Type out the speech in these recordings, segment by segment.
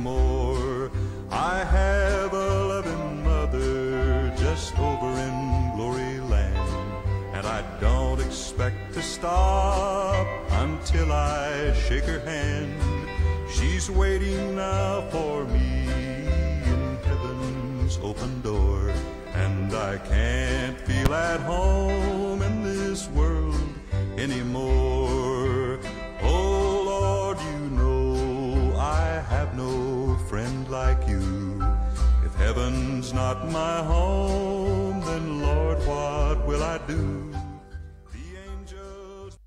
anymore. I have a loving mother just over in glory land, and I don't expect to stop until I shake her hand. She's waiting now for me in heaven's open door, and I can't feel at home not my home, then Lord, what will I do? The angels.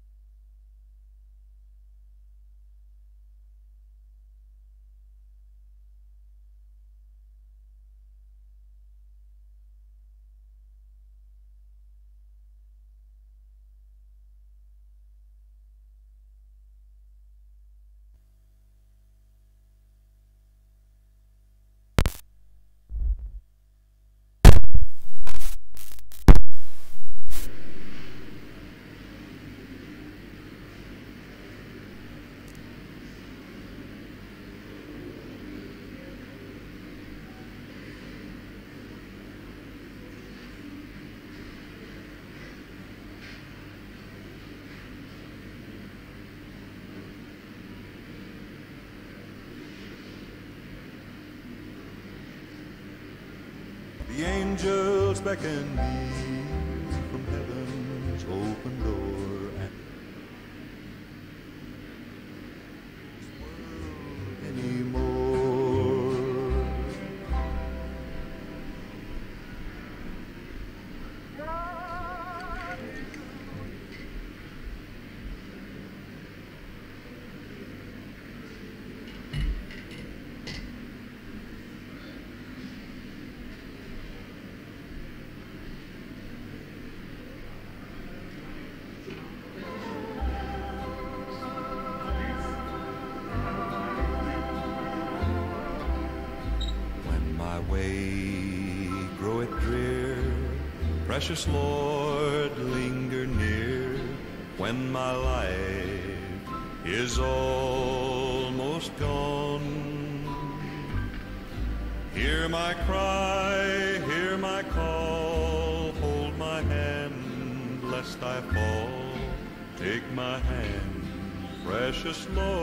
The angels beckon me precious Lord, linger near. When my life is almost gone, hear my cry, hear my call, hold my hand, lest I fall. Take my hand, precious Lord,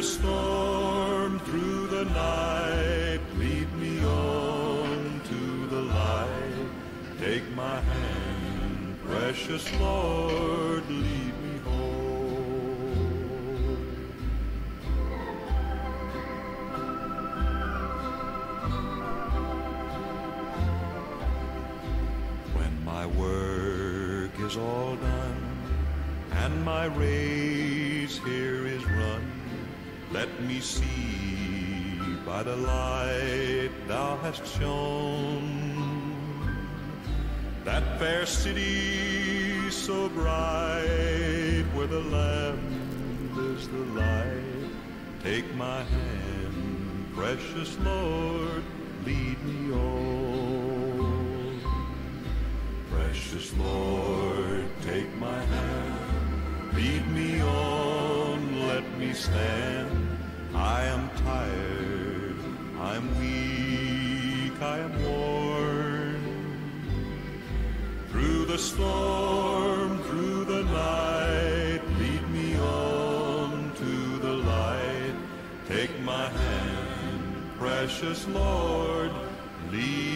the storm, through the night, lead me on to the light. Take my hand, precious Lord, lead me home. When my work is all done and my race see by the light thou hast shone that fair city so bright where the Lamb is the light. Take my hand, precious Lord, lead me on. Precious Lord, take my hand, lead me on, let me stand. I am tired, I'm weak, I am worn. Through the storm, through the night, lead me on to the light. Take my hand, precious Lord, lead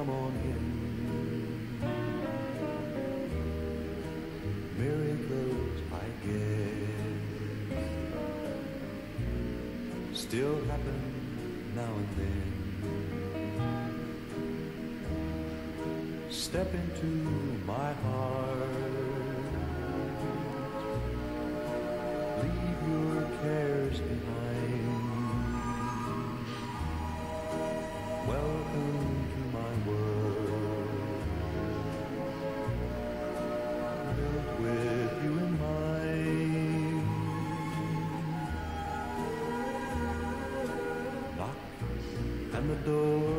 come on in. Miracles, I guess, still happen now and then. Step into my heart. and the door.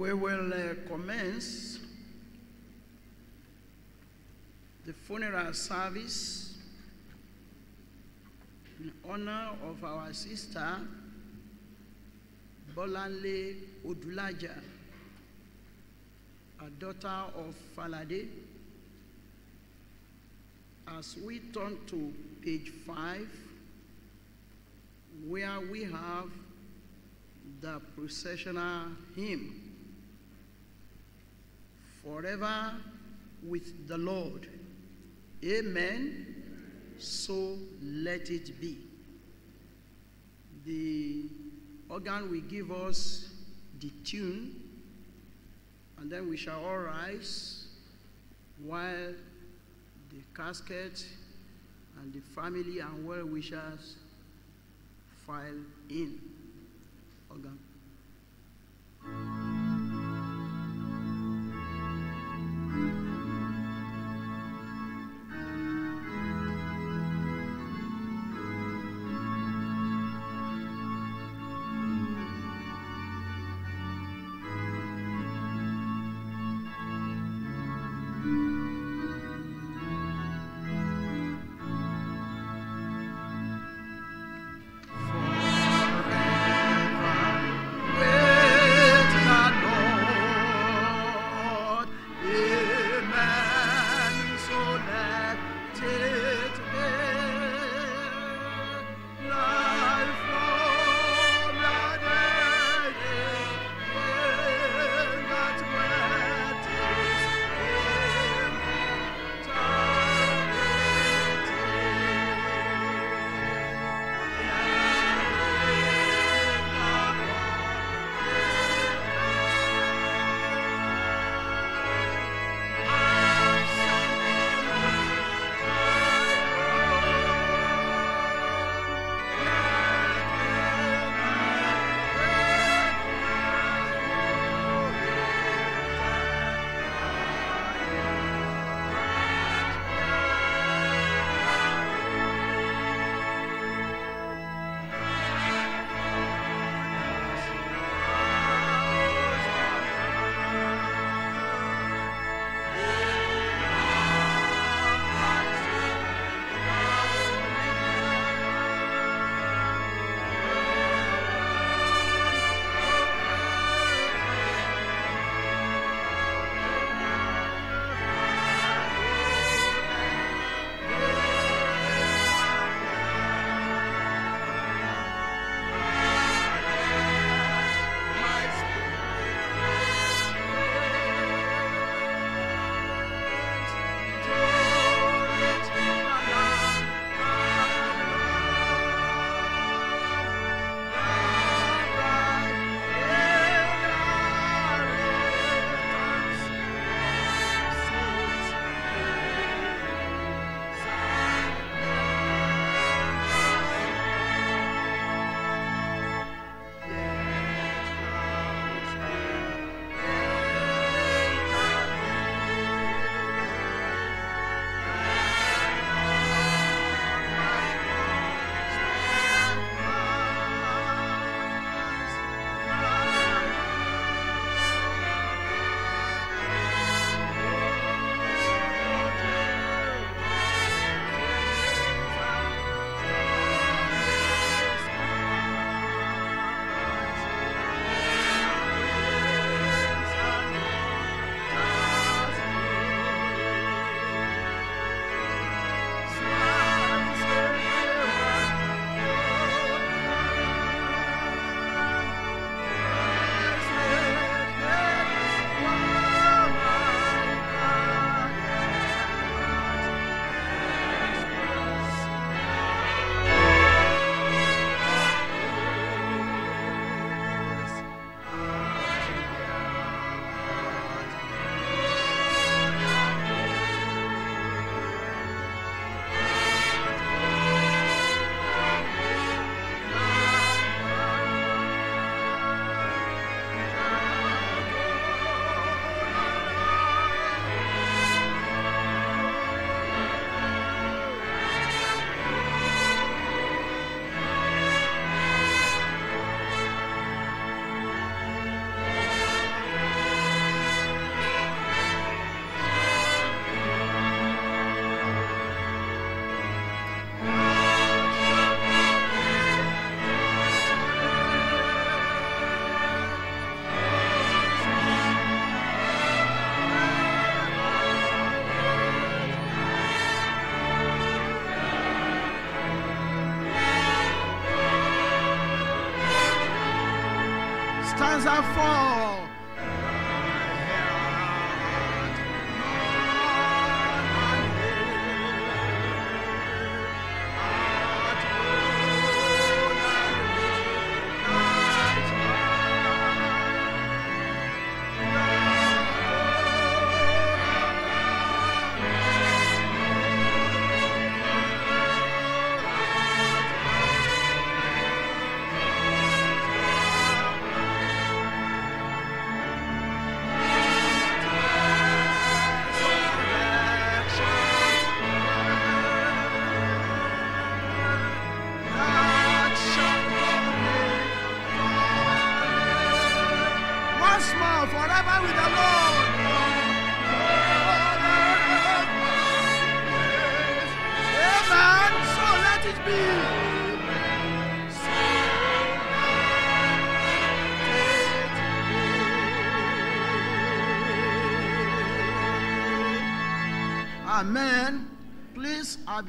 We will uh, commence the funeral service in honor of our sister Bolanle Odulaja, a daughter of Falade. As we turn to page five, where we have the processional hymn forever with the Lord. Amen. So let it be. The organ will give us the tune, and then we shall all rise while the casket and the family and well wishers file in.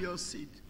Your seat.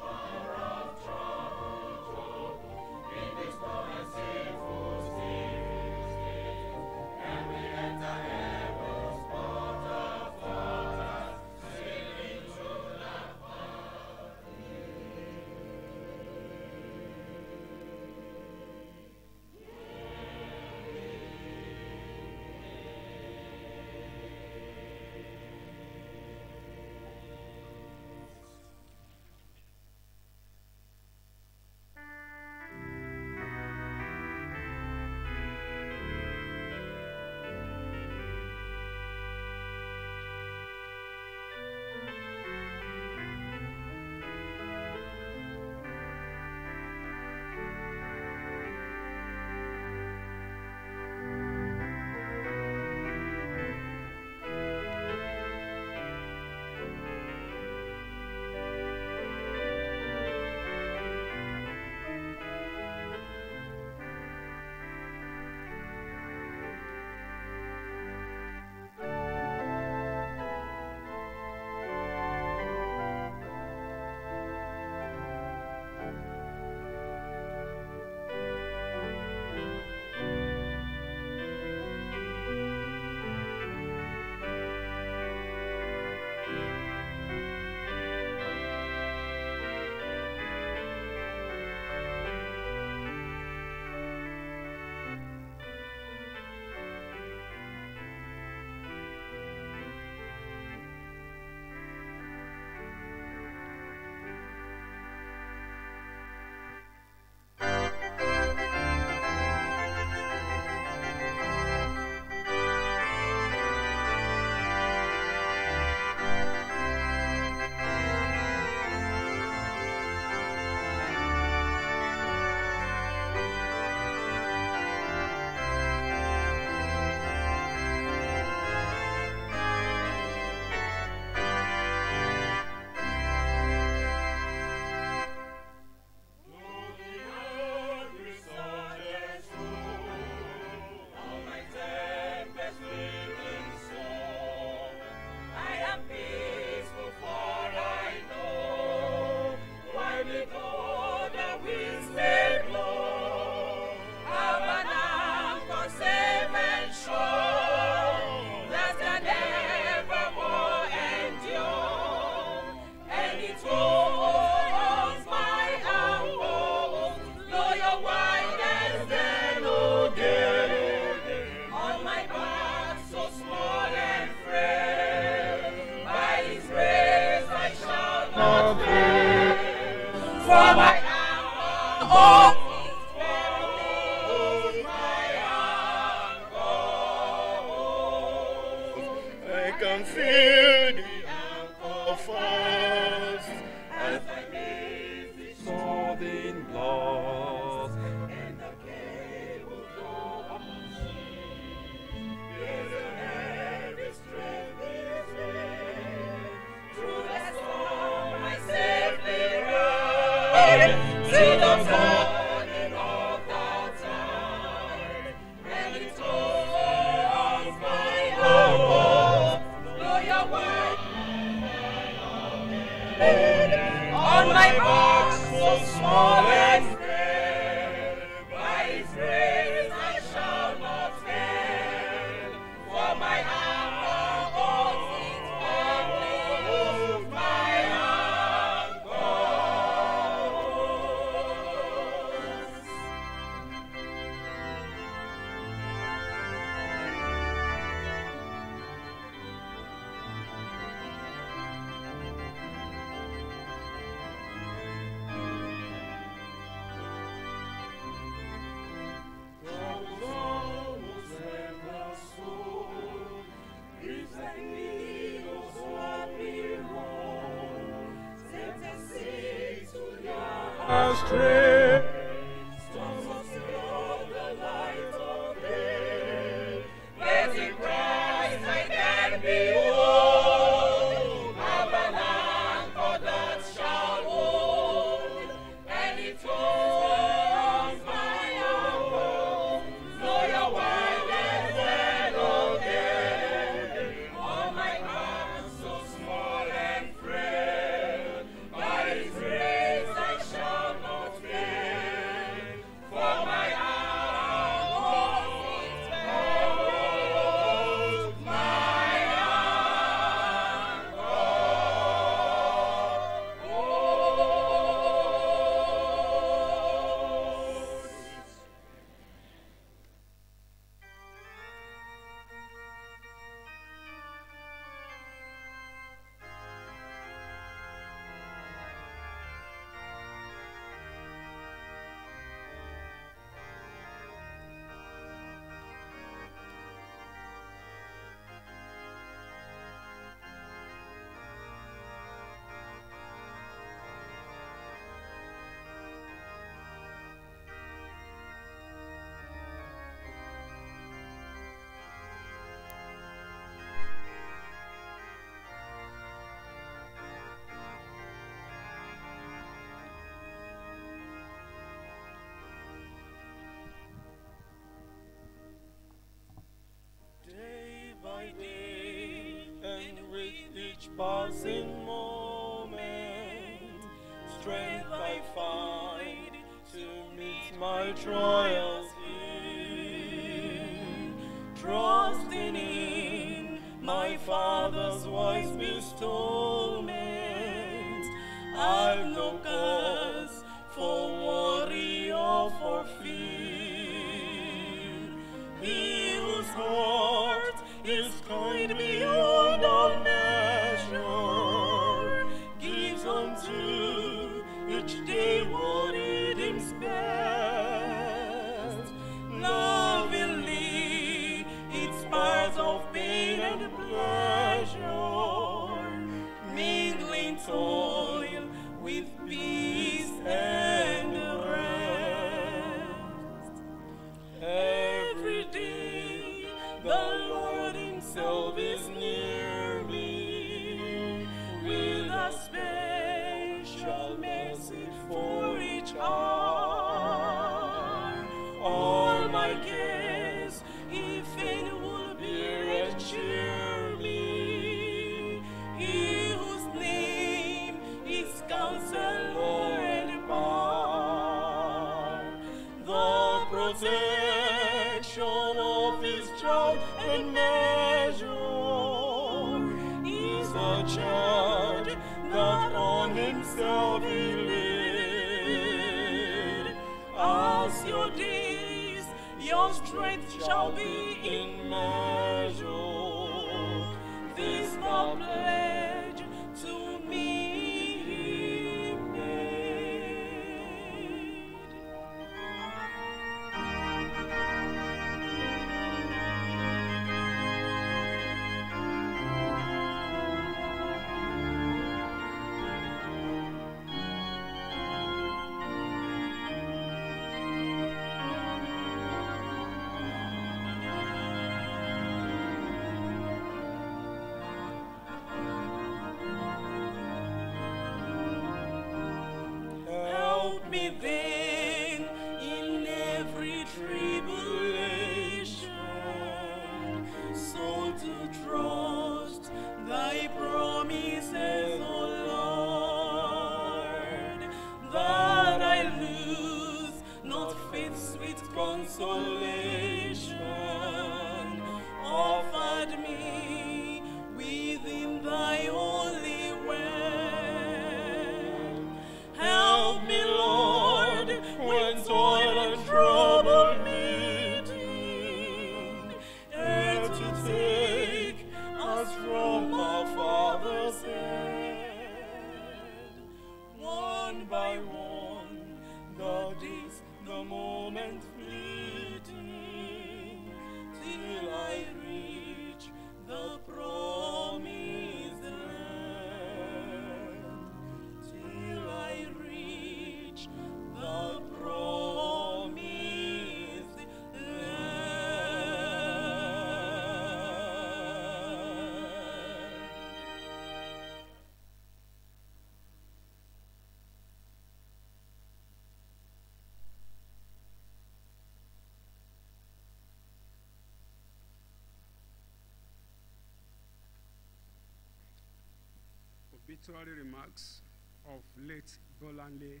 Obituary remarks of late Bolanle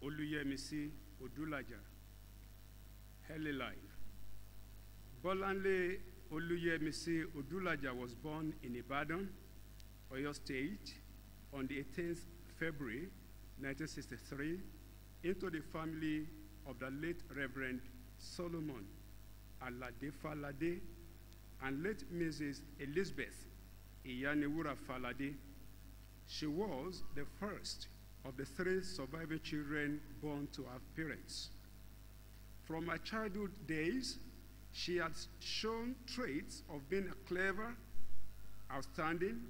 Oluyemisi Odulaja, early life. Bolanle Oluyemisi Odulaja was born in Ibadan, Oyo State, on the 18th February 1963 into the family of the late Reverend Solomon Alade Falade and late Mrs. Elizabeth Iyanewura Falade. She was the first of the three surviving children born to her parents. From her childhood days, she had shown traits of being a clever, outstanding,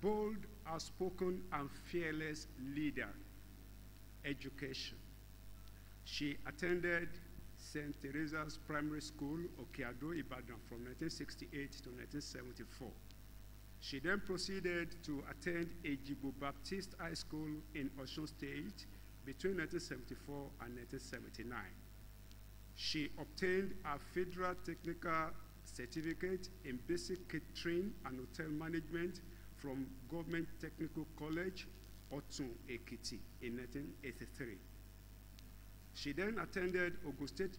bold, outspoken, and fearless leader. Education. She attended St. Teresa's Primary School, Okeado, Ibadan, from 1968 to 1974. She then proceeded to attend Ejigbo Baptist High School in Osun State between 1974 and 1979. She obtained a federal technical certificate in basic catering and hotel management from Government Technical College, Otun Ekiti, in 1983. She then attended Ogun State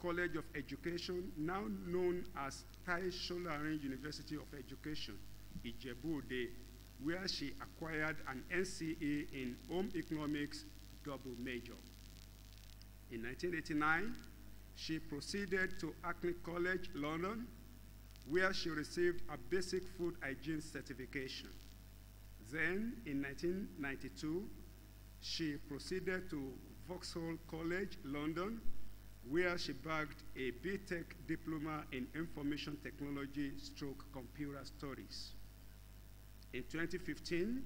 College of Education, now known as Tai Solarin University of Education, Ijebu-Ode, where she acquired an NCE in Home Economics double major. In 1989, she proceeded to Hackney College, London, where she received a basic food hygiene certification. Then, in 1992, she proceeded to Vauxhall College, London, where she bagged a BTEC diploma in information technology stroke computer studies. In 2015,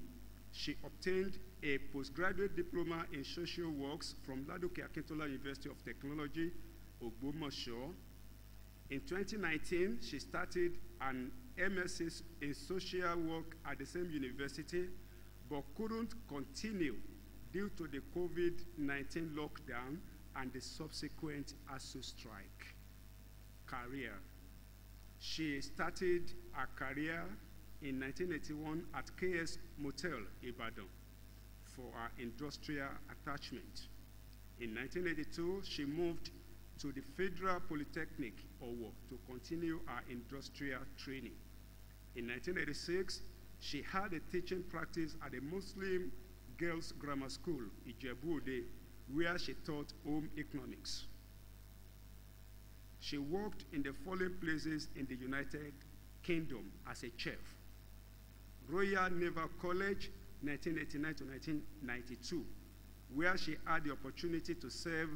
she obtained a postgraduate diploma in social works from Ladoke Akintola University of Technology, Ogbomoso. In 2019, she started an MSc in social work at the same university, but couldn't continue due to the COVID-19 lockdown and the subsequent ASUU strike. Career. She started her career in 1981 at KS Motel, Ibadan, for her industrial attachment. In 1982, she moved to the Federal Polytechnic, Owo, to continue her industrial training. In 1986, she had a teaching practice at a Muslim girls' grammar school, Ijebu-Ode, where she taught home economics. She worked in the following places in the United Kingdom as a chef. Royal Naval College, 1989 to 1992, where she had the opportunity to serve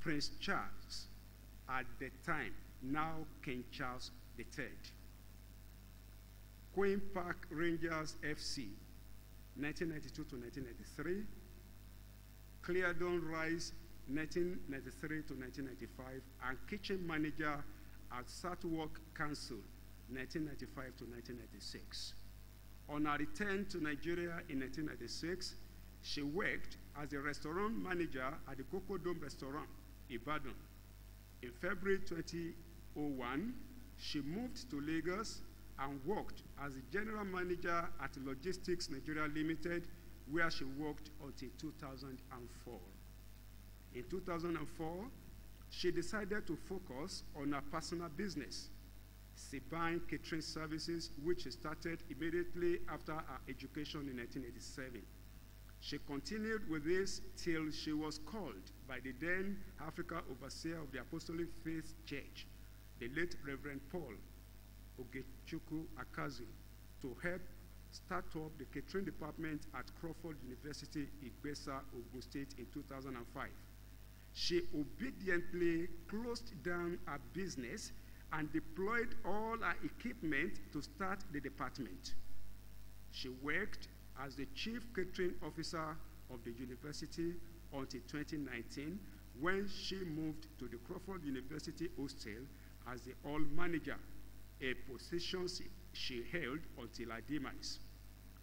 Prince Charles at the time, now King Charles III. Queen Park Rangers FC, 1992 to 1993. Cleardon Rice, 1993 to 1995, and kitchen manager at Southwark Council, 1995 to 1996. On her return to Nigeria in 1996, she worked as a restaurant manager at the Coco Dome Restaurant, Ibadan. In February 2001, she moved to Lagos and worked as a general manager at Logistics Nigeria Limited, where she worked until 2004. In 2004, she decided to focus on her personal business, Sibine Catering Services, which she started immediately after her education in 1987. She continued with this till she was called by the then Africa Overseer of the Apostolic Faith Church, the late Reverend Paul Ogechukwu Akazue, to help start up the catering department at Crawford University, Igbesa, Ogun State in 2005. She obediently closed down her business and deployed all her equipment to start the department. She worked as the chief catering officer of the university until 2019 when she moved to the Crawford University Hostel as the hall manager, a position she, held until her demise.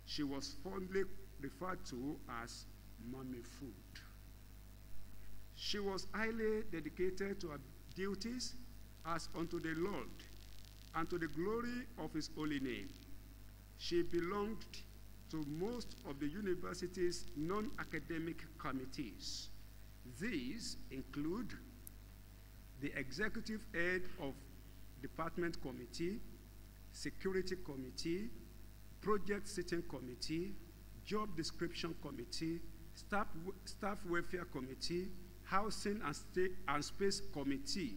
She was fondly referred to as Mommy Food. She was highly dedicated to her duties as unto the Lord and to the glory of his holy name. She belonged to most of the university's non-academic committees. These include the executive head of department committee, security committee, project sitting committee, job description committee, staff, staff welfare committee, housing and, and space committee,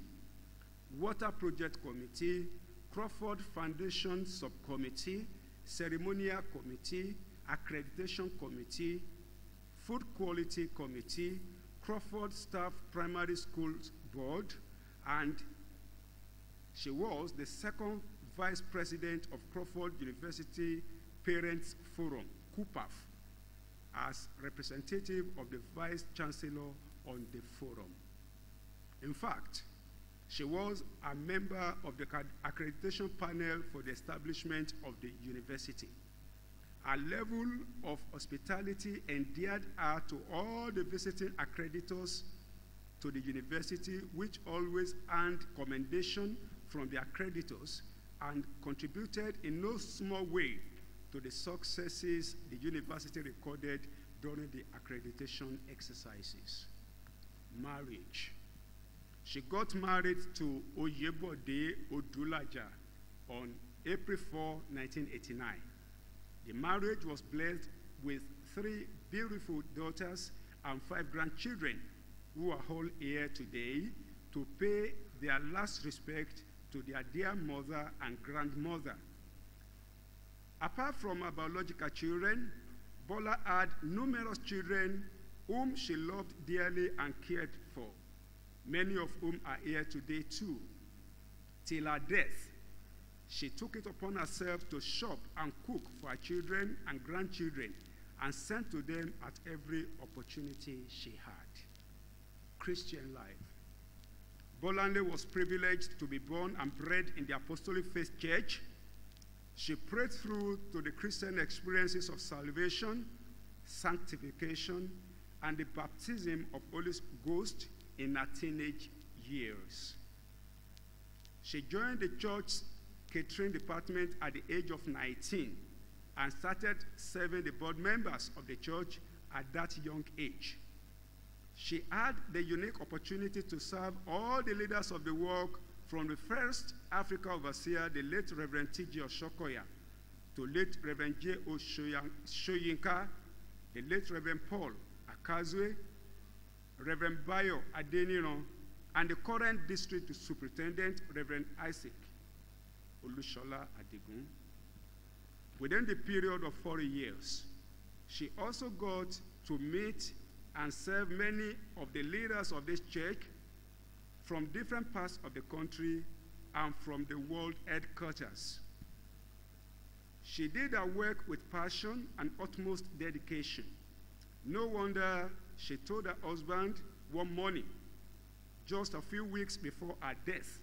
water project committee, Crawford Foundation subcommittee, ceremonial committee, accreditation committee, food quality committee, Crawford Staff Primary Schools Board, and she was the second vice president of Crawford University Parents Forum, CUPAF, as representative of the vice chancellor on the forum. In fact, she was a member of the accreditation panel for the establishment of the university. Her level of hospitality endeared her to all the visiting accreditors to the university, which always earned commendation from the accreditors and contributed in no small way to the successes the university recorded during the accreditation exercises. Marriage. She got married to Oyebode Odulaja on April 4, 1989. The marriage was blessed with three beautiful daughters and five grandchildren who are all here today to pay their last respect to their dear mother and grandmother. Apart from her biological children, Bola had numerous children whom she loved dearly and cared many of whom are here today too. Till her death, she took it upon herself to shop and cook for her children and grandchildren and sent to them at every opportunity she had. Christian life. Bolanle was privileged to be born and bred in the Apostolic Faith Church. She prayed through to the Christian experiences of salvation, sanctification, and the baptism of Holy Ghost in her teenage years. She joined the church catering department at the age of 19 and started serving the board members of the church at that young age. She had the unique opportunity to serve all the leaders of the work from the first Africa overseer, the late Reverend T.J. Oshokoya, to late Reverend J. O. Shoyinka, the late Reverend Paul Akazue, Reverend Bayo Adeniro, and the current district superintendent, Reverend Isaac Olushola Adegun. Within the period of 40 years, she also got to meet and serve many of the leaders of this church from different parts of the country and from the world headquarters. She did her work with passion and utmost dedication. No wonder she told her husband one morning, just a few weeks before her death,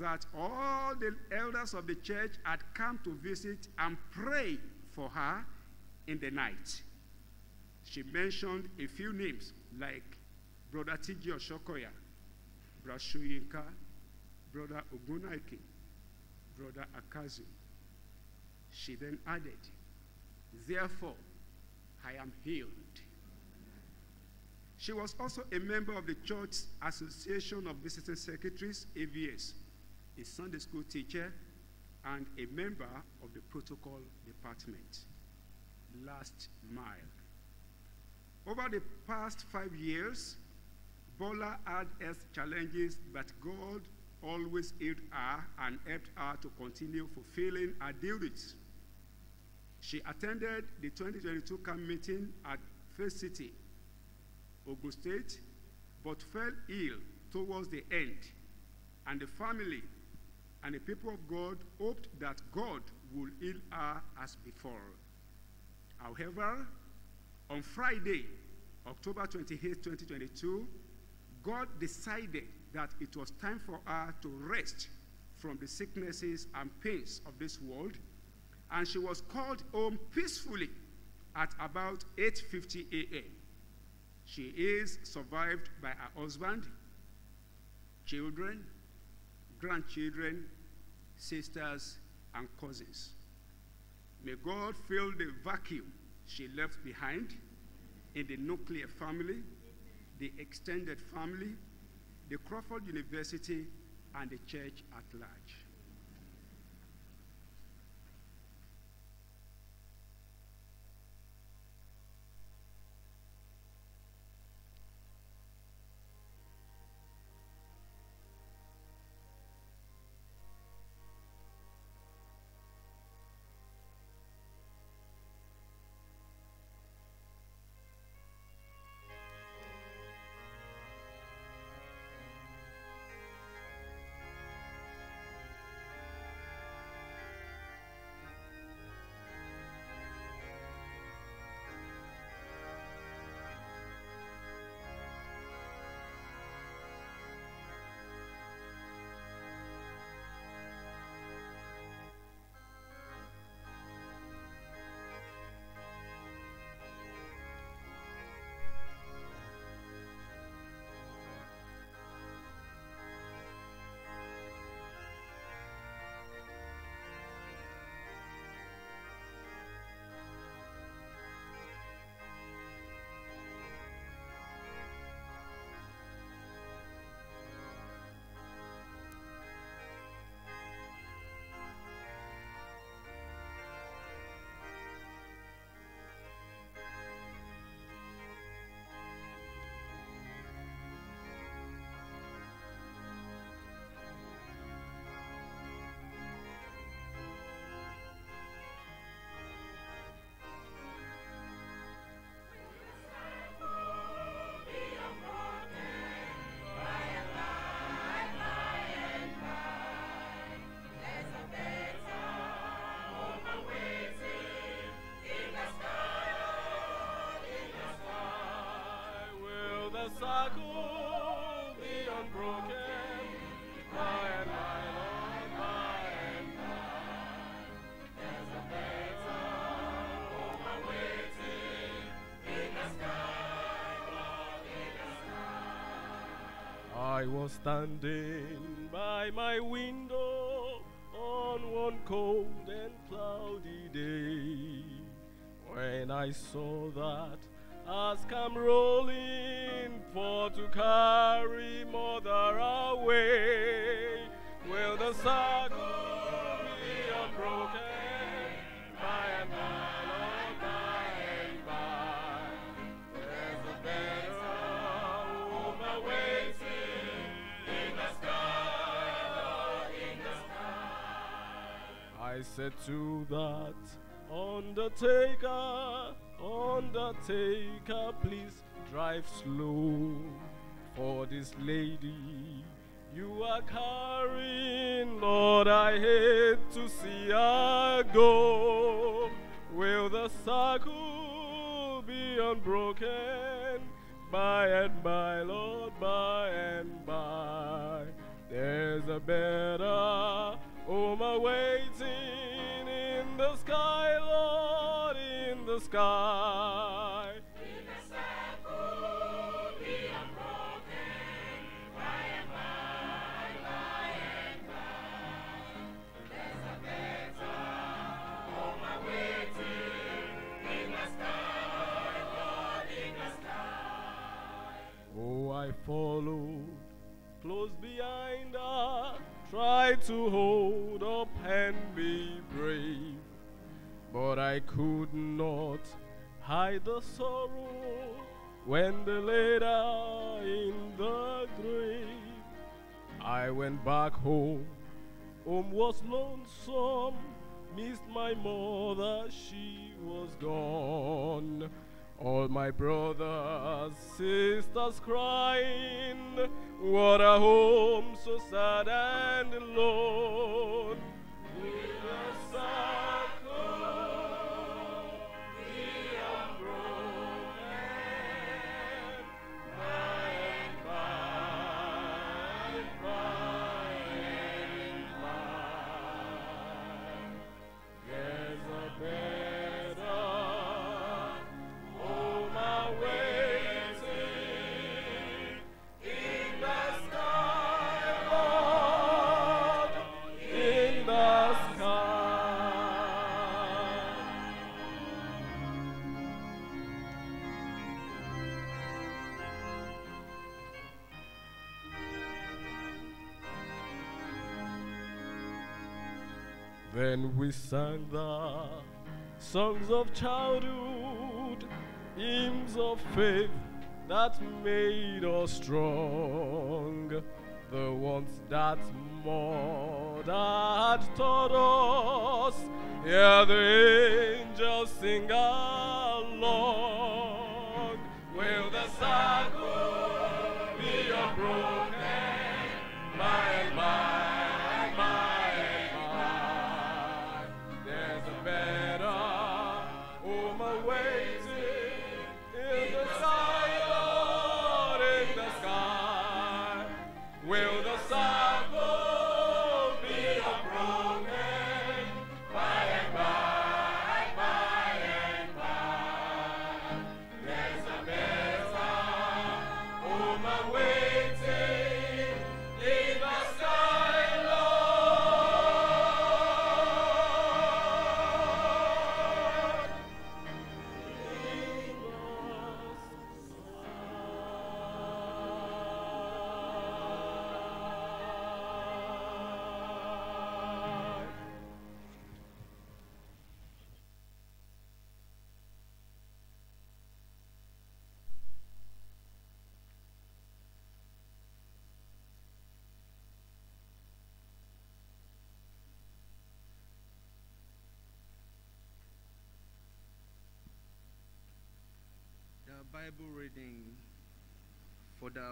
that all the elders of the church had come to visit and pray for her in the night. She mentioned a few names like Brother T.J. Oshokoya, Brother Shoyinka, Brother Ogunaike, Brother Akazue. She then added, Therefore, I am healed. She was also a member of the Church Association of Visiting Secretaries, AVS, a Sunday school teacher, and a member of the Protocol Department. Last mile. Over the past five years, Bola had health challenges, but God always healed her and helped her to continue fulfilling her duties. She attended the 2022 camp meeting at First City, Ogun State, but fell ill towards the end, and the family and the people of God hoped that God would heal her as before. However, on Friday, October 28, 2022, God decided that it was time for her to rest from the sicknesses and pains of this world, and she was called home peacefully at about 8:50 a.m. She is survived by her husband, children, grandchildren, sisters, and cousins. May God fill the vacuum she left behind in the nuclear family, the extended family, the Crawford University, and the church at large. Standing by my window on one cold and cloudy day when I saw that has come rolling for to carry mother away. Will the circle said to that undertaker, undertaker, please drive slow for this lady you are carrying. Lord, I hate to see her go. Will the circle be unbroken by and by, Lord, by and by? There's a better sky. Oh, I followed close behind her, tried to hold up and be brave, but I could not hide the sorrow when they laid her in the grave. I went back home, home was lonesome, missed my mother, she was gone. All my brothers, sisters crying, what a home so sad and alone. We sang the songs of childhood, hymns of faith that made us strong. The ones that mother had taught us, hear the angels sing along. Will the circle be unbroken by and by,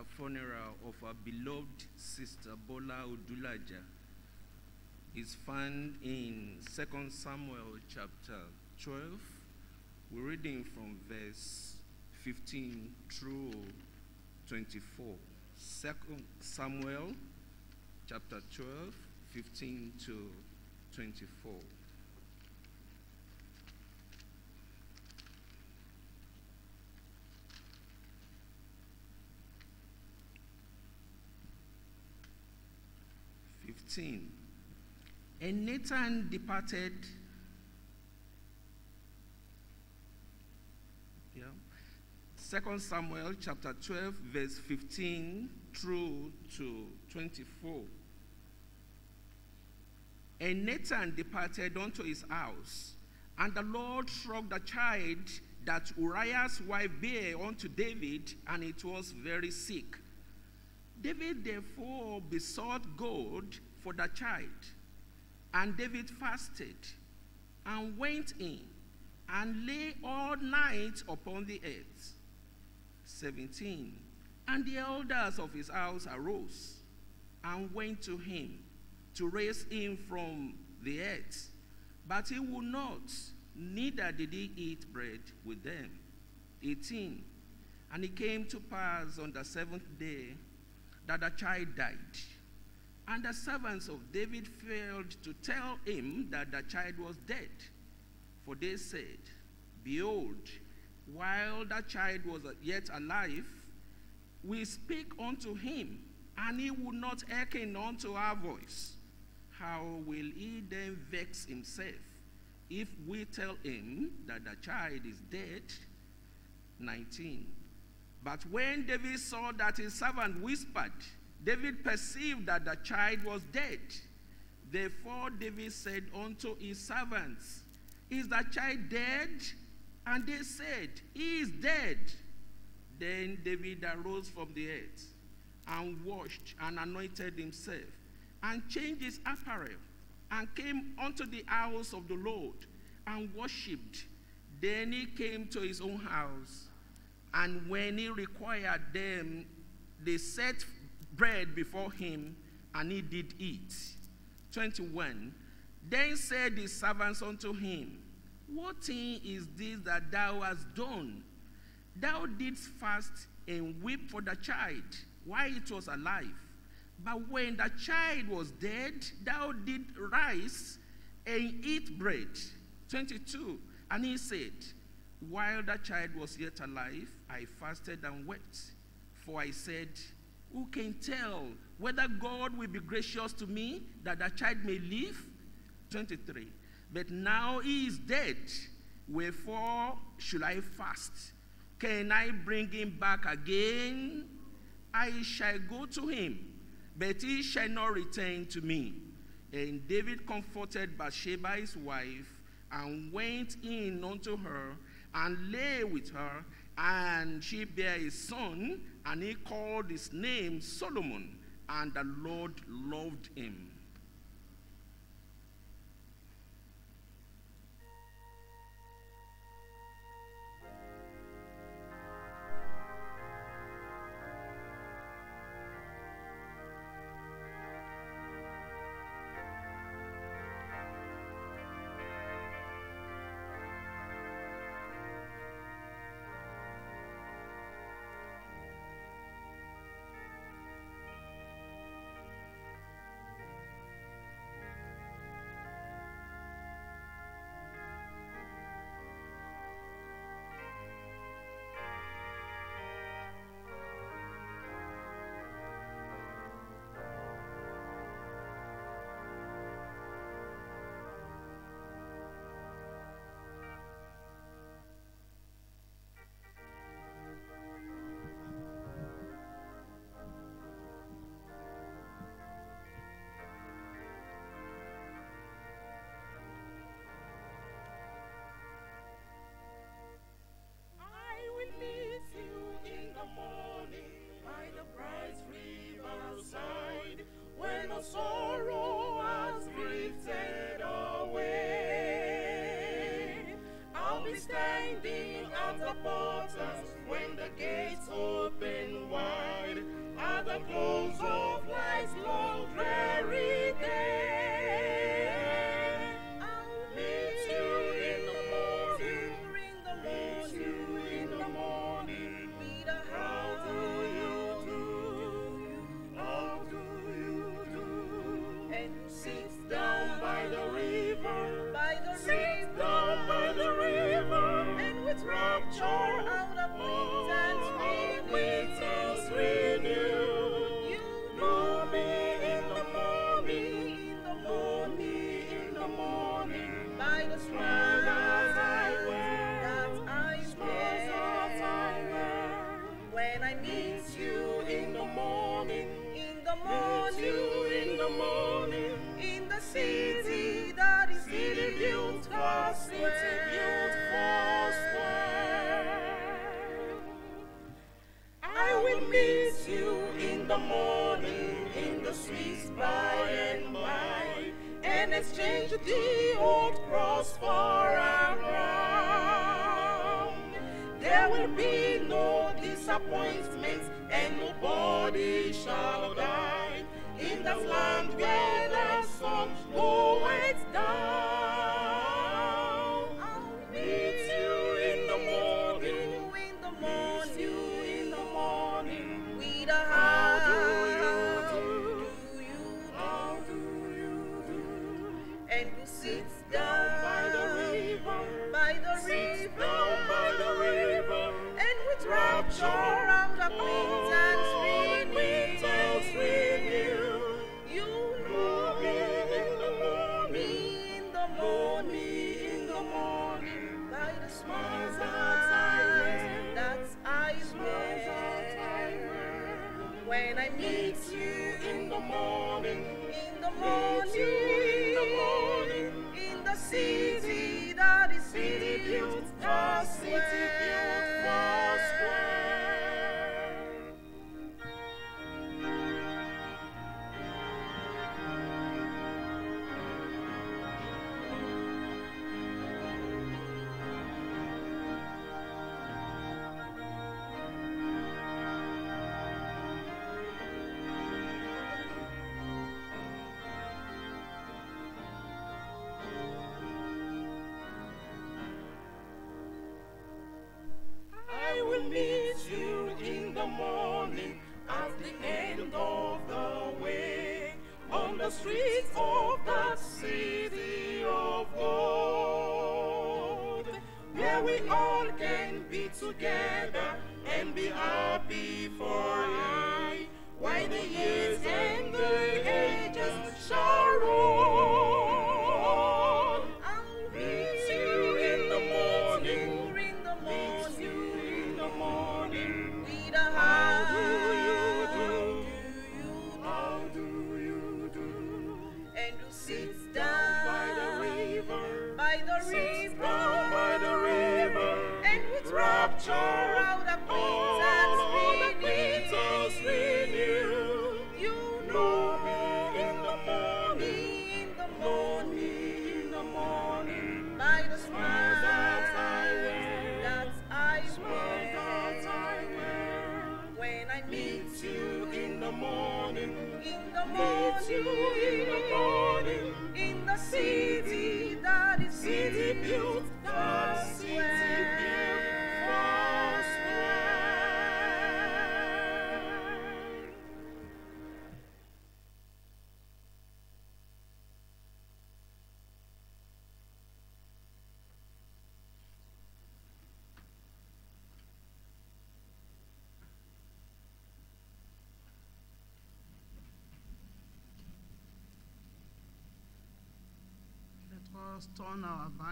funeral of our beloved sister Bola Odulaja is found in 2 Samuel chapter 12. We're reading from verse 15 through 24. 2 Samuel chapter 12, 15 to 24. Fifteen. And Nathan departed. Yeah. Second Samuel chapter 12, verse 15 through to 24. And Nathan departed unto his house, and the Lord struck the child that Uriah's wife bare unto David, and it was very sick. David therefore besought God for the child, and David fasted and went in and lay all night upon the earth. 17. And the elders of his house arose and went to him to raise him from the earth. But he would not, neither did he eat bread with them. 18. And it came to pass on the seventh day that the child died. And the servants of David failed to tell him that the child was dead. For they said, Behold, while the child was yet alive, we speak unto him, and he would not hearken unto our voice. How will he then vex himself if we tell him that the child is dead? 19. But when David saw that his servant whispered, David perceived that the child was dead. Therefore, David said unto his servants, Is the child dead? And they said, He is dead. Then David arose from the earth and washed and anointed himself and changed his apparel and came unto the house of the Lord and worshipped. Then he came to his own house. And when he required them, they set bread before him, and he did eat. 21. Then said the servants unto him, What thing is this that thou hast done? Thou didst fast and weep for the child while it was alive. But when the child was dead, thou did rise and eat bread. 22. And he said, While the child was yet alive, I fasted and wept. For I said, who can tell whether God will be gracious to me that the child may live? 23. But now he is dead. Wherefore should I fast? Can I bring him back again? I shall go to him, but he shall not return to me. And David comforted Bathsheba his wife and went in unto her and lay with her and she bare a son, and he called his name Solomon, and the Lord loved him.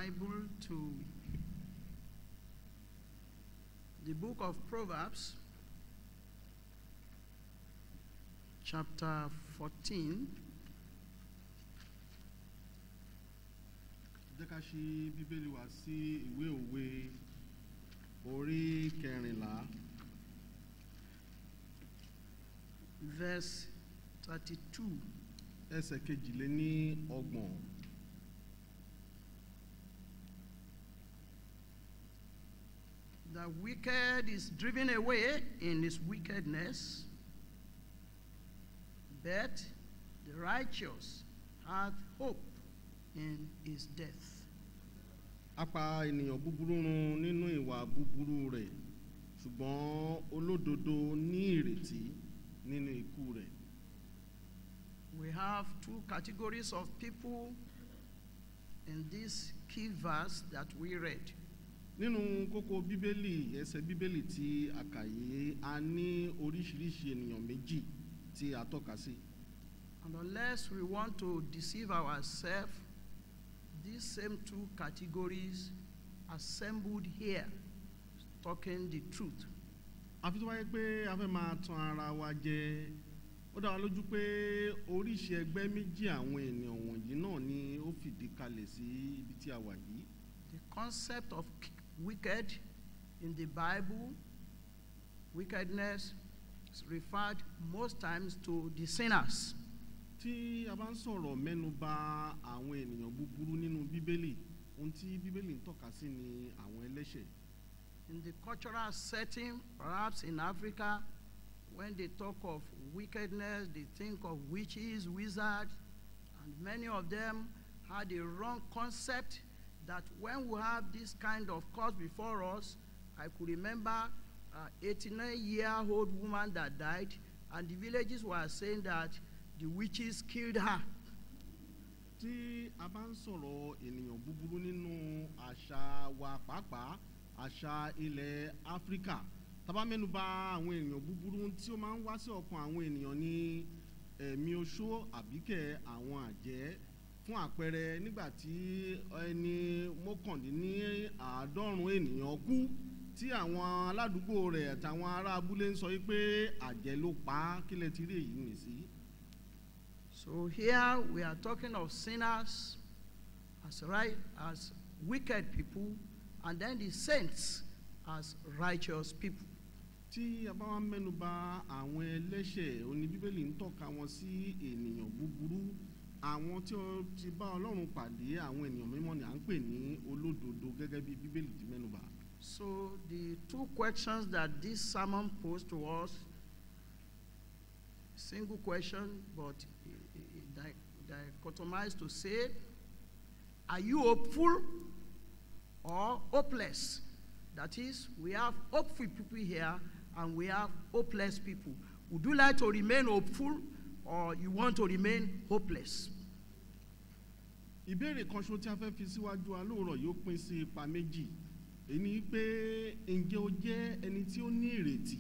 Bible to the book of Proverbs, chapter 14. jẹ́ ká ṣí bíbélì wá sí ìwé òwe orí kẹrìnlá verse 32. ẹsẹ̀ kejìléní ọgbọ̀n The wicked is driven away in his wickedness, but the righteous hath hope in his death. a pa ènìyàn búburú run nínú ìwà búburú rẹ̀ ṣùgbọ́n olódodo ní ìrètí nínú ikú rẹ̀ We have two categories of people in this key verse that we read. Nínú kókó bíbélì ẹsẹ̀ bíbélì tí a kà yìí a ní oríṣiríṣi ènìyàn méjì tí a tọ́ka sí And unless we want to deceive ourselves, these same two categories assembled here, talking the truth. àfi tó wáyé pé a fẹ́ máa tan ara wa jẹ ó dá wa lójú pé oríṣi ẹgbẹ́ méjì àwọn ènìyàn wọ̀nyí náà ni ó fìdí kalẹ̀ sí ibi tí a wà yìí The concept of wicked in the Bible, wickedness, is referred most times to the sinners. tí a bá ń sọ̀rọ̀ mẹ́nu bà àwọn ènìyàn búburú nínú bíbélì ohun tí bíbélì ń tọ́ka sí ni àwọn ẹlẹ́ṣẹ̀ In the cultural setting, perhaps in Africa, when they talk of wickedness, they think of witches, wizards, and many of them had a wrong concept that when we have this kind of cause before us, I could remember an 89 year old woman that died, and the villages were saying that the witches killed her. tí a bá ń sọ̀rọ̀ ènìyàn búburú nínú àṣà wa pàápàá àṣà ilẹ̀ áfíríkà tábà mẹ́nu bà àwọn ènìyàn búburú tí ó máa ń wá sí ọkàn àwọn ènìyàn ní ẹ̀mí oṣó àbíkẹ́ àwọn àjẹ́ fún àpẹẹrẹ nígbà tí ẹni mọ́kàndínní àádọ́rùn ènìyàn kú tí àwọn aládùúgbò rẹ̀ àtàwọn ará abúlé ń sọ pé àjẹ́ ló pa á kílẹ̀ tí rí èyí nì sí. So here we are talking of sinners as right as wicked people, and then the saints as righteous people. tí a bá wá mẹ́nu bà àwọn ẹlẹ́ṣẹ̀ oní bíbélì ń tọ́ka wọn sí ènìyàn búburú àwọn tí ó ti bá ọlọ́run pàdé àwọn ènìyàn mímọ́ ni à ń pè ní olódodo gẹ́gẹ́ bí bíbélì ti mẹ́nu bà. So the two questions that this sermon posed to us, single question, but dichotomized to say, are you hopeful or hopeless? That is, we have hopeful people here and we have hopeless people. Would you like to remain hopeful or you want to remain hopeless? ìbéèrè kan ṣo tí a fẹ́ fi síwájú wa lóòrọ̀ yóò pín sí ipa méjì èyí pé ǹjẹ́ o jẹ́ ẹni tí ó ní ìrètí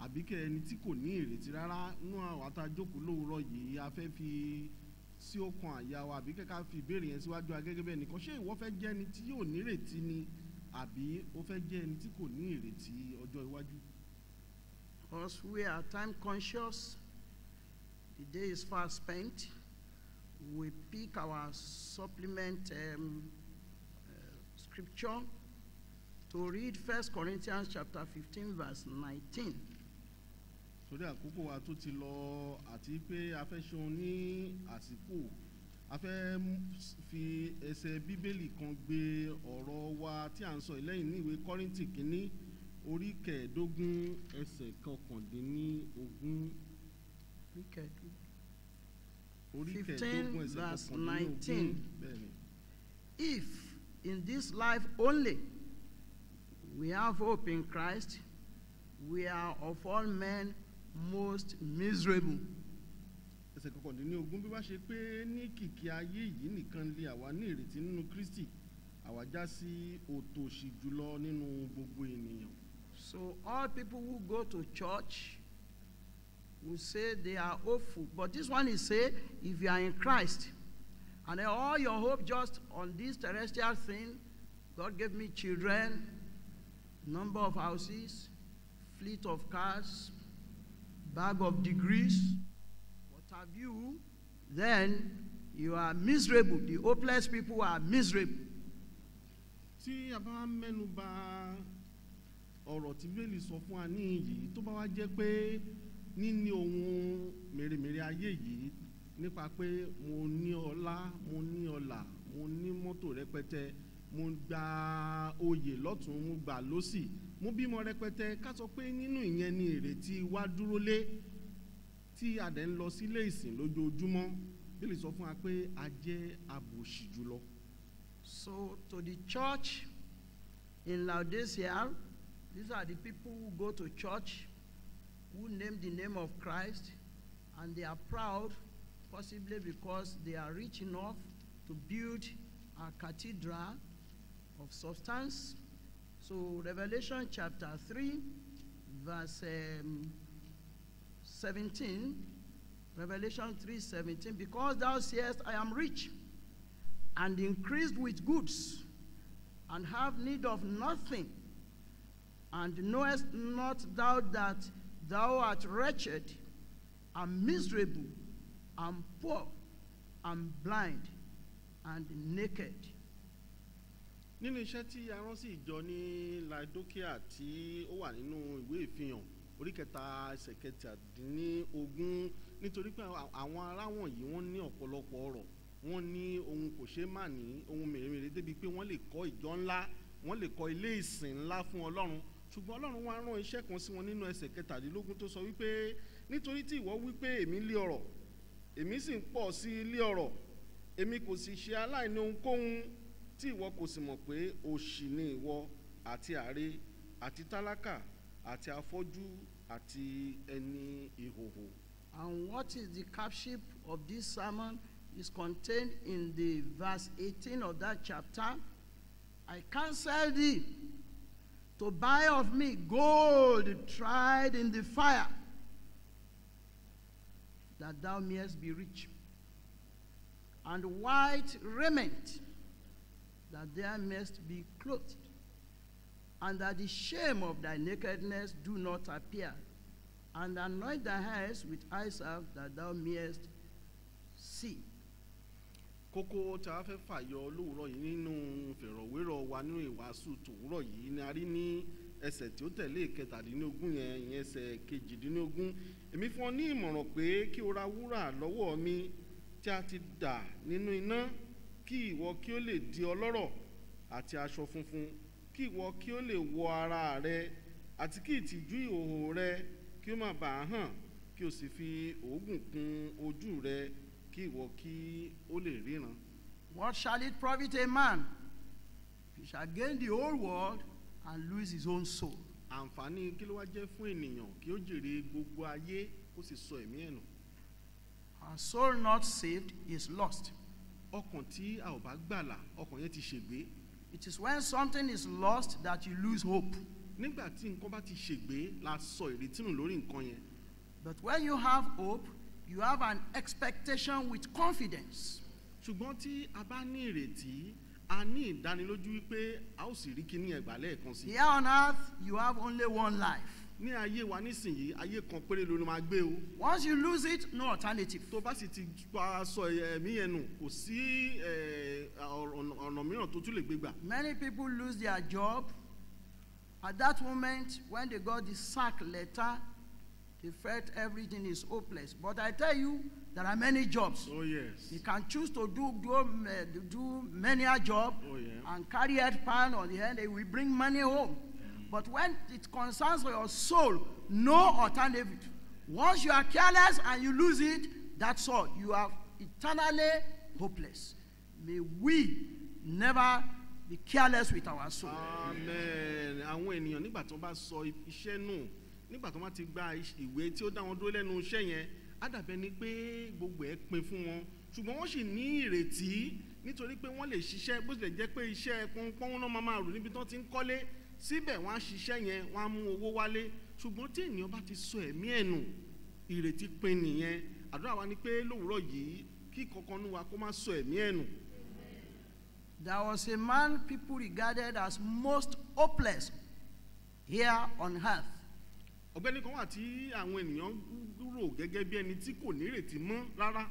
àbí kẹ́ ẹni tí kò ní ìrètí rárá nú àwọn àtàjókòó lóòrọ̀ yìí a fẹ́ fi sí ọkàn àyà wa àbí kẹ́kẹ́ fi ìbéèrè yẹn síwájú wa gẹ́gẹ́ bẹ́ẹ̀ nìkan ṣé ìwọ fẹ́ jẹ́ ẹni tí yóò ní ìrètí ni àbí ó fẹ́ jẹ́ ẹni tí kò ní ìrètí ọjọ́ iwájú. Because we are time conscious, the day is fast spent. We pick our supplement um, uh, scripture to read 1 Corinthians chapter 15, verse 19. torí àkókò wa tó ti lọ àti pé a fẹ́ ṣe òun ní àsìkò a fẹ́ fi ẹsẹ̀ bíbélì kan gbé ọ̀rọ̀ wa tí à ń sọ ìlẹ́yìn ní ìwé kọ́rìntì kínní orí kẹẹ̀ẹ́dógún ẹsẹ̀ kọkàndínlógún Wicked. Orí 15 kẹẹ̀ẹ́dógún ẹsẹ̀ verse 19. If in this life only we have hope in Christ, we are of all men most miserable. ẹsẹ̀ kọkàndínlógún bí wá ṣe pé ní kìkì ayé yìí nìkan lè àwa ní ìrètí nínú kristi àwa já sí òtòṣì jùlọ nínú gbogbo ènìyàn. So all people who go to church will say they are hopeful. But this one is say if you are in Christ and then all your hope just on this terrestrial thing, God gave me children, number of houses, fleet of cars, bag of degrees. What have you? Then you are miserable. The hopeless people are miserable. tí a bá mẹ́nu ba ọ̀rọ̀ tí bíbélì sọ fún wa ní yìí tó bá wá jẹ́ pé níní ohun mèremère ayé yìí nípa pé mo ní ọlá mo ní ọlà mo ní mọ́tò rẹpẹtẹ mo gba oyè lọ́tún mo gbà lọ́sì mo bímọ rẹpẹtẹ ká sọ pé nínú ìyẹn ni ìrètí wa dúró lé tí a ń lọ sílé ìsìn lójoojúmọ́ bíbélì sọ fún wa pé a jẹ́ abòṣì jùlọ. So, to the church in Laodicea, these are the people who go to church, who name the name of Christ, and they are proud, possibly because they are rich enough to build a cathedral of substance. So, Revelation chapter 3, verse um, 17, Revelation 3 17, because thou sayest, I am rich and increased with goods, and have need of nothing, and knowest not thou that thou art wretched, and miserable, and poor, and blind, and naked. nínú iṣẹ́ tí a rán sí ìjọ ní ladokia tí ó wà nínú ìwé ìfihàn orí kẹta ẹsẹ̀ kẹtàdínlógún nítorí pé àwọn ará wọ̀nyí wọ́n ní ọ̀pọ̀lọpọ̀ ọ̀rọ̀ wọ́n ní ohun kò ṣeé má ní ohun mèremère débi pé wọ́n lè kọ́ ìjọ ńlá wọ́n lè kọ́ ilé ìsìn ńlá fún ọlọ́run ṣùgbọ́n ọlọ́run wá rán iṣẹ́ kan sí wọn nínú ẹsẹ̀ kẹtàdínlógún tó sọ wípé nítorí tí ìwọ wípé èmi lé ọ̀rọ̀ èmi sì ń pọ̀ sí ilé ọ̀rọ̀ èmi kò sì ṣe aláìní ohunkóhun tí ìwọ kò sì mọ̀ pé òṣì ni ìwọ àti àre àti tálákà àti afọ́jú àti ẹni ìhòhò. And what is the caption of this sermon is contained in the verse 18 of that chapter. I counsel thee to buy of me gold tried in the fire, that thou mayest be rich, and white raiment, that thou mayest be clothed, and that the shame of thy nakedness do not appear, and anoint thy eyes with eye salve, that thou mayest see. Kókó tí a fẹ́ fàyọ lówùúrọ̀ yìí nínú fèrọ̀wérọ̀ wa nínú ìwàásù tòwúrọ̀ yìí ni a rí ní ẹsẹ̀ tí ó tẹ̀lé ìkẹtàdínlógún yẹn ìyẹn ẹsẹ̀ kejìdínlógún. Èmi fún ọ ní ìmọ̀ràn pé kí o ra wúrà lọ́wọ́ mi tí a ti dà nínú iná kí ìwọ kí ó lè di ọlọ́rọ̀ àti aṣọ funfun kí ìwọ kí ó lè wọ ara rẹ àti kí ìtìjú ìhòhò rẹ kí ó má bàa hàn kí o sì fi òógùn kun ojú rẹ kí ìwọ kí ó lè ríran. What shall it profit a man if he shall gain the whole world and lose his own soul? àǹfààní kí ló wá jẹ́ fún ènìyàn kí ó jèrè gbogbo ayé kó sì sọ ẹ̀mí ẹ̀ nù. A soul not saved is lost. ọkàn tí a ò bá gbàlà ọkàn yẹn ti ṣègbé. It is when something is lost that you lose hope. nígbà tí nǹkan bá ti ṣègbé la sọ ìrètí nù lórí nǹkan yẹn. But when you have hope, you have an expectation with confidence. ṣùgbọ́n tí a bá ní ìrètí a ní ìdánilójú wípé a ó sì rí kíní ẹgbàá lẹ́ẹ̀kan sí. Here on earth, you have only one life. ní ayé wa nísìnyí ayé kan péré ló máa gbé o. Once you lose it, no alternative. tó bá sì ti pa aṣọ ẹ̀mí yẹn nù kò sí eh, ọ̀nà mìíràn tó tún lè gbé gbà. Many people lose their job, At that moment, when they got the sack letter, they felt everything is hopeless. But I tell you, there are many jobs. oh yes You can choose to do, do, uh, do many a job Oh, yeah. and carry head pan on the head, they will bring money home. But when it concerns your soul, no alternative. Once you are careless and you lose it, that's all. You are eternally hopeless. May we never be careless with our soul. amen àwọn ènìyàn nígbà tó bá sọ iṣẹ́ nù nígbà tó bá ti gba ìwé tí ó dá wọn dúró lẹ́nu iṣẹ́ yẹn á dàbẹ́ ni pé gbogbo ẹ̀ pin fún wọn. Ṣùgbọ́n wọ́n sì ní ìrètí nítorí pé wọ́n lè ṣiṣẹ́ bó tilẹ̀ jẹ́ pé iṣẹ́ pọ́npọ́n náà máa rò níbi tó ti ń kọ́lé síbẹ̀ wọ́n á ṣiṣẹ́ yẹn wọ́n á mú owó wálé. Ṣùgbọ́n tí ènìyàn bá ti sọ ẹ̀mí ẹ̀ nù ìrètí pin nìyẹn. Àdúrà wa ni pé lówùúrọ̀ yìí kí kankan nú wa kó má sọ ẹ̀mí ẹ̀ nù There was a man people regarded as most hopeless here on earth. Ọ̀gbẹ́ni kan wà tí àwọn ènìyàn rò gẹ́gẹ́ bí ẹni tí kò nírètí mọ́ rárá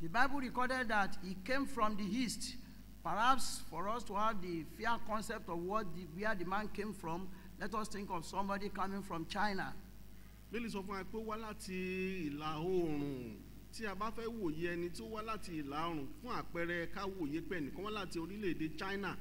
The Bible recorded that he came from the east. Perhaps for us to have the fair concept of what the, where the man came from, let us think of somebody coming from China. bílí sọ fún wa pé ó wá láti ìlà oòrùn tí a bá fẹ́ wòye ẹni tó wá láti ìlà oòrùn fún àpẹẹrẹ ká wòye pé ẹnìkan wá láti orílẹ̀-èdè china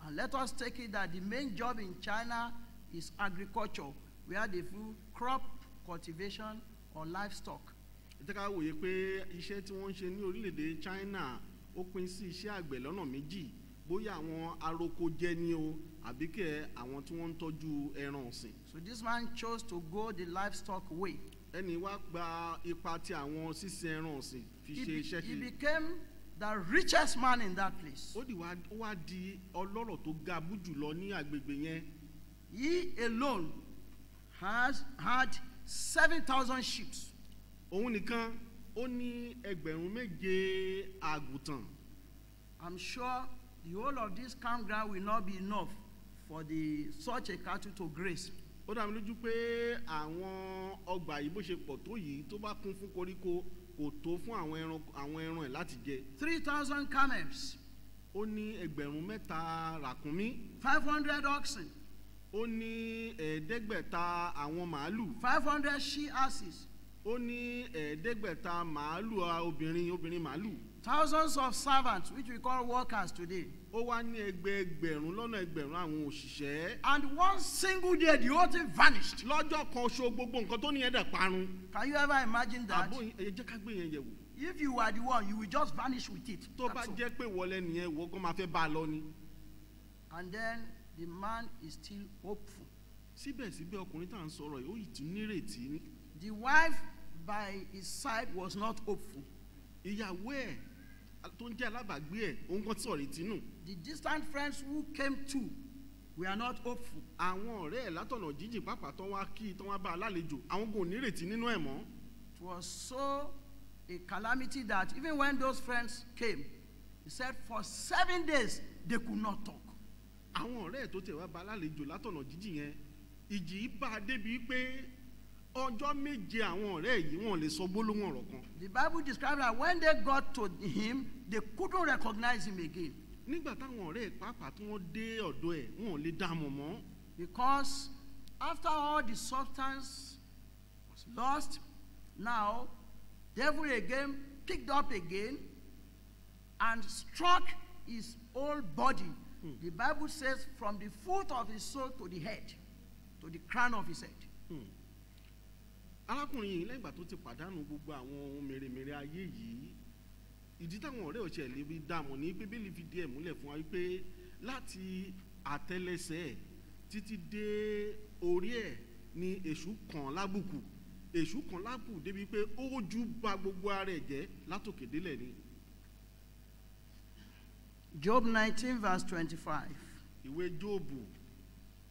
And let us take it that the main job in China is agriculture, where they do crop cultivation or livestock. ẹ jẹ́ ká wòye pé iṣẹ́ tí wọ́n ń ṣe ní orílẹ̀-èdè china ó pín sí iṣẹ́ àgbẹ̀ lọ́nà méjì bóyá àwọn aroko jẹ́ ní o àbí kẹ́ àwọn tí wọ́n ń tọ́jú ẹran ọ̀sìn So this man chose to go the livestock way. ẹni wá gba ipa ti àwọn sísin ẹran ọ̀sìn fi He, ṣe iṣẹ́ he ṣe became the richest man in that place. ó wá di ọlọ́rọ̀ tó ga bú jùlọ ní agbègbè yẹn He alone has had 7,000 sheep. òun nìkan ó ní ẹgbẹ̀rún méje àgùntàn. I'm sure the whole of this campground will not be enough for the such a cattle to graze. ó dá mi lójú pé àwọn ọgbà yìí bó ṣe pọ̀ tó yìí tó bá kún fún koríko kò tó fún àwọn ẹran àwọn ẹran ẹ̀ láti jẹ. 3,000 camels, ó ní ẹgbẹ̀rún mẹ́ta ràkúnmí. 500 oxen, ó ní ẹ̀ẹ́dẹ́gbẹ̀ta àwọn màálù 500 she asses, ó ní ẹ̀ẹ́dẹ́gbẹ̀ta màálù obìnrin obìnrin màálù thousands of servants, which we call workers today. ó wá ní ẹgbẹẹgbẹ̀rún lọ́nà ẹgbẹ̀rún àwọn òṣìṣẹ́ And one single day, the whole thing vanished. lọ́jọ́ kan ṣo gbogbo nǹkan tó ní ẹ̀dẹ̀ parun Can you ever imagine that? àbó ẹ jẹ́ ká gbé yẹn yẹ̀ wò If you were the one, you will just vanish with it. tó bá jẹ́ pé wọlé nìyẹn wọ́n gan máa fẹ́ bá a lọ ni And then the man is still hopeful. síbẹ̀síbẹ̀ ọkùnrin tá à ń sọ̀rọ̀ yìí ó yìí tún nírètí ní The wife by his side was not hopeful. ìyàwó ẹ̀ tó ń jẹ́ alábàágbé ẹ̀ òun kan sọ̀rọ̀ ìtì nù The distant friends who came too were not hopeful. àwọn ọ̀rẹ́ ẹ̀ látọ̀nà jíjìn pàápàá tán wá kí tán wá bá a lálejò àwọn kò nírètí nínú ẹ̀ mọ́ It was so a calamity that even when those friends came, he said for seven days they could not talk. Àwọn ọ̀rẹ́ ẹ̀ tó tẹ̀ wá bá a lálejò látọ̀nà jíjìn yẹn ìjì yìí bá a débi pé ọjọ́ méje àwọn ọ̀rẹ́ yìí wọn lè sọ gbólóhùn ọ̀rọ̀ kan. The Bible describes that when they got to him, they couldn't recognize him again. Nígbà táwọn ọ̀rẹ́ pàápàá tí wọ́n dé ọ̀dọ̀ ẹ̀ wọn lè dá mọ̀ mọ́. Because after all the substance was lost, now devil again picked up again and struck his whole body. The Bible says from the foot of his soul to the head, to the crown of his head. arákùnrin yìí lẹ́yìn ìgbà tó ti pàdánù gbogbo àwọn ohun mèremère ayé yìí ìdí táwọn ọ̀rẹ́ ọ̀sẹ̀ lè rí dààmú ní bíbélì fi díẹ̀ múlẹ̀ fún wa wípé láti àtẹlẹsẹ̀ títí dé orí ẹ̀ ni èṣù kàn lábùkù. Èṣù kàn lábùkù débi pé ó ju ba gbogbo ara ẹ̀ jẹ́ látòkè délẹ̀ ni Job 19, verse 25. ìwé jóòbù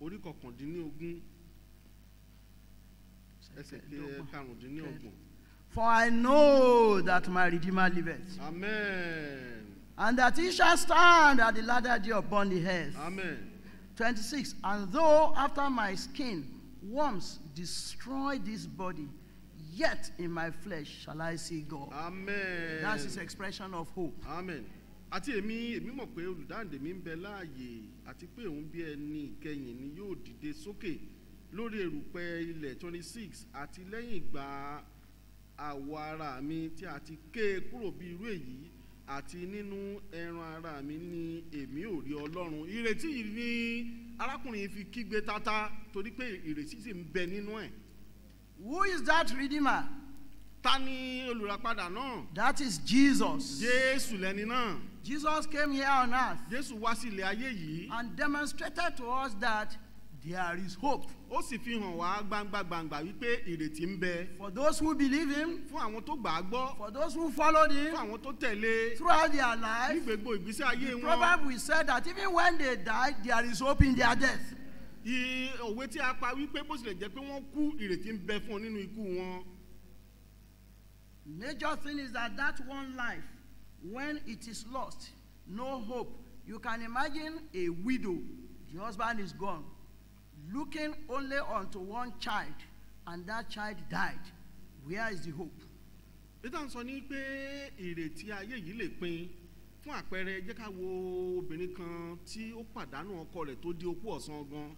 orí kọkàndínlógún. Ẹsẹ̀ karùndínlọ́gbọ̀n For I know that my Redeemer liveth, amen. And that he shall stand at the latter day upon the earth. amen. 26 And though after my skin worms destroy this body, yet in my flesh shall I see God. amen. That's his expression of hope. amen àti èmi èmi mọ̀ pé olùdáǹdè mi ń bẹ láàyè àti pé òun bí ẹni ìkẹyìn ni yóò dìde sókè lórí erùpẹ̀ ilẹ̀ twenty six àti lẹ́yìn ìgbà àwọ̀ ara mi tí a ti ké e kúrò bí irú èyí àti nínú ẹran ara mi ni èmi ò rí ọlọ́run ìrètí yìí ni arákùnrin fi kígbe tata torí pé ìrètí sì ń bẹ nínú ẹ̀ Who is that redeemer? Ta ni olùràpadà náà? That is Jesus. jésù lẹni náà. Jesus came here on earth jésù wá sí ilẹ̀ ayé yìí. and demonstrated to us that there is hope. Ó sì fi hàn wá gbangba gbangba wípé ìrètí ń bẹ. For those who believe him, fún àwọn tó gbà á gbọ́. for those who followed fún him àwọn tó tẹ̀lé. throughout their ní life. gbogbo ìgbésí ayé The wọn. proverb we said that even when they died, there is hope in their death. Òwe tí a pa wípé bó tilẹ̀ jẹ́ pé wọ́n kú ìrètí ń bẹ fún ọ nínú ikú wọn Major thing is that that one life, when it is lost, no hope. You can imagine a widow, the husband is gone, looking only unto one child, and that child died. Where is the hope? ń sọ ní pé ìrètí ayé yìí lè pin fún àpẹẹrẹ jẹ́ ká wo obìnrin kan tí ó pàdánù ọkọ rẹ̀ tó di opó ọ̀sán gan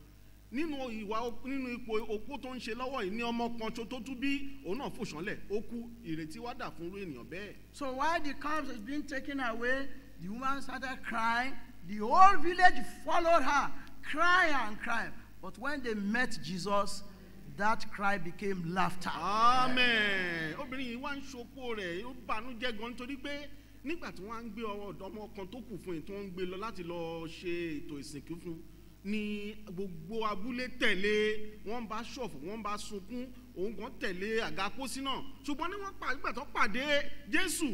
nínú ìwà nínú ipò opó tó ń ṣe lọ́wọ́ yìí ní ọmọ kan tó tún bí òun náà fò ṣánlẹ̀ ó kú ìrètí wá dà fún irú ènìyàn bẹ́ẹ̀ So while the corpse is being taken away, the woman started crying. The whole village followed her, crying and crying. But when they met Jesus, that cry became laughter. amen obìnrin yìí wá ń ṣopó rẹ̀ ó bànújẹ́ gan nítorí pé nígbà tí wọ́n á ń gbé ọwọ́ ọmọ kan tó kù fún wọ́n ń gbé lọ láti lọ ṣe ètò ìsìnkú fún ni gbogbo abúlé tẹ̀lé wọ́n bá ṣọ̀fọ̀ wọ́n bá sunkún òun kan tẹ̀lé àga pósí náà. Ṣùgbọ́n ní wọ́n nígbà tó pàdé jésù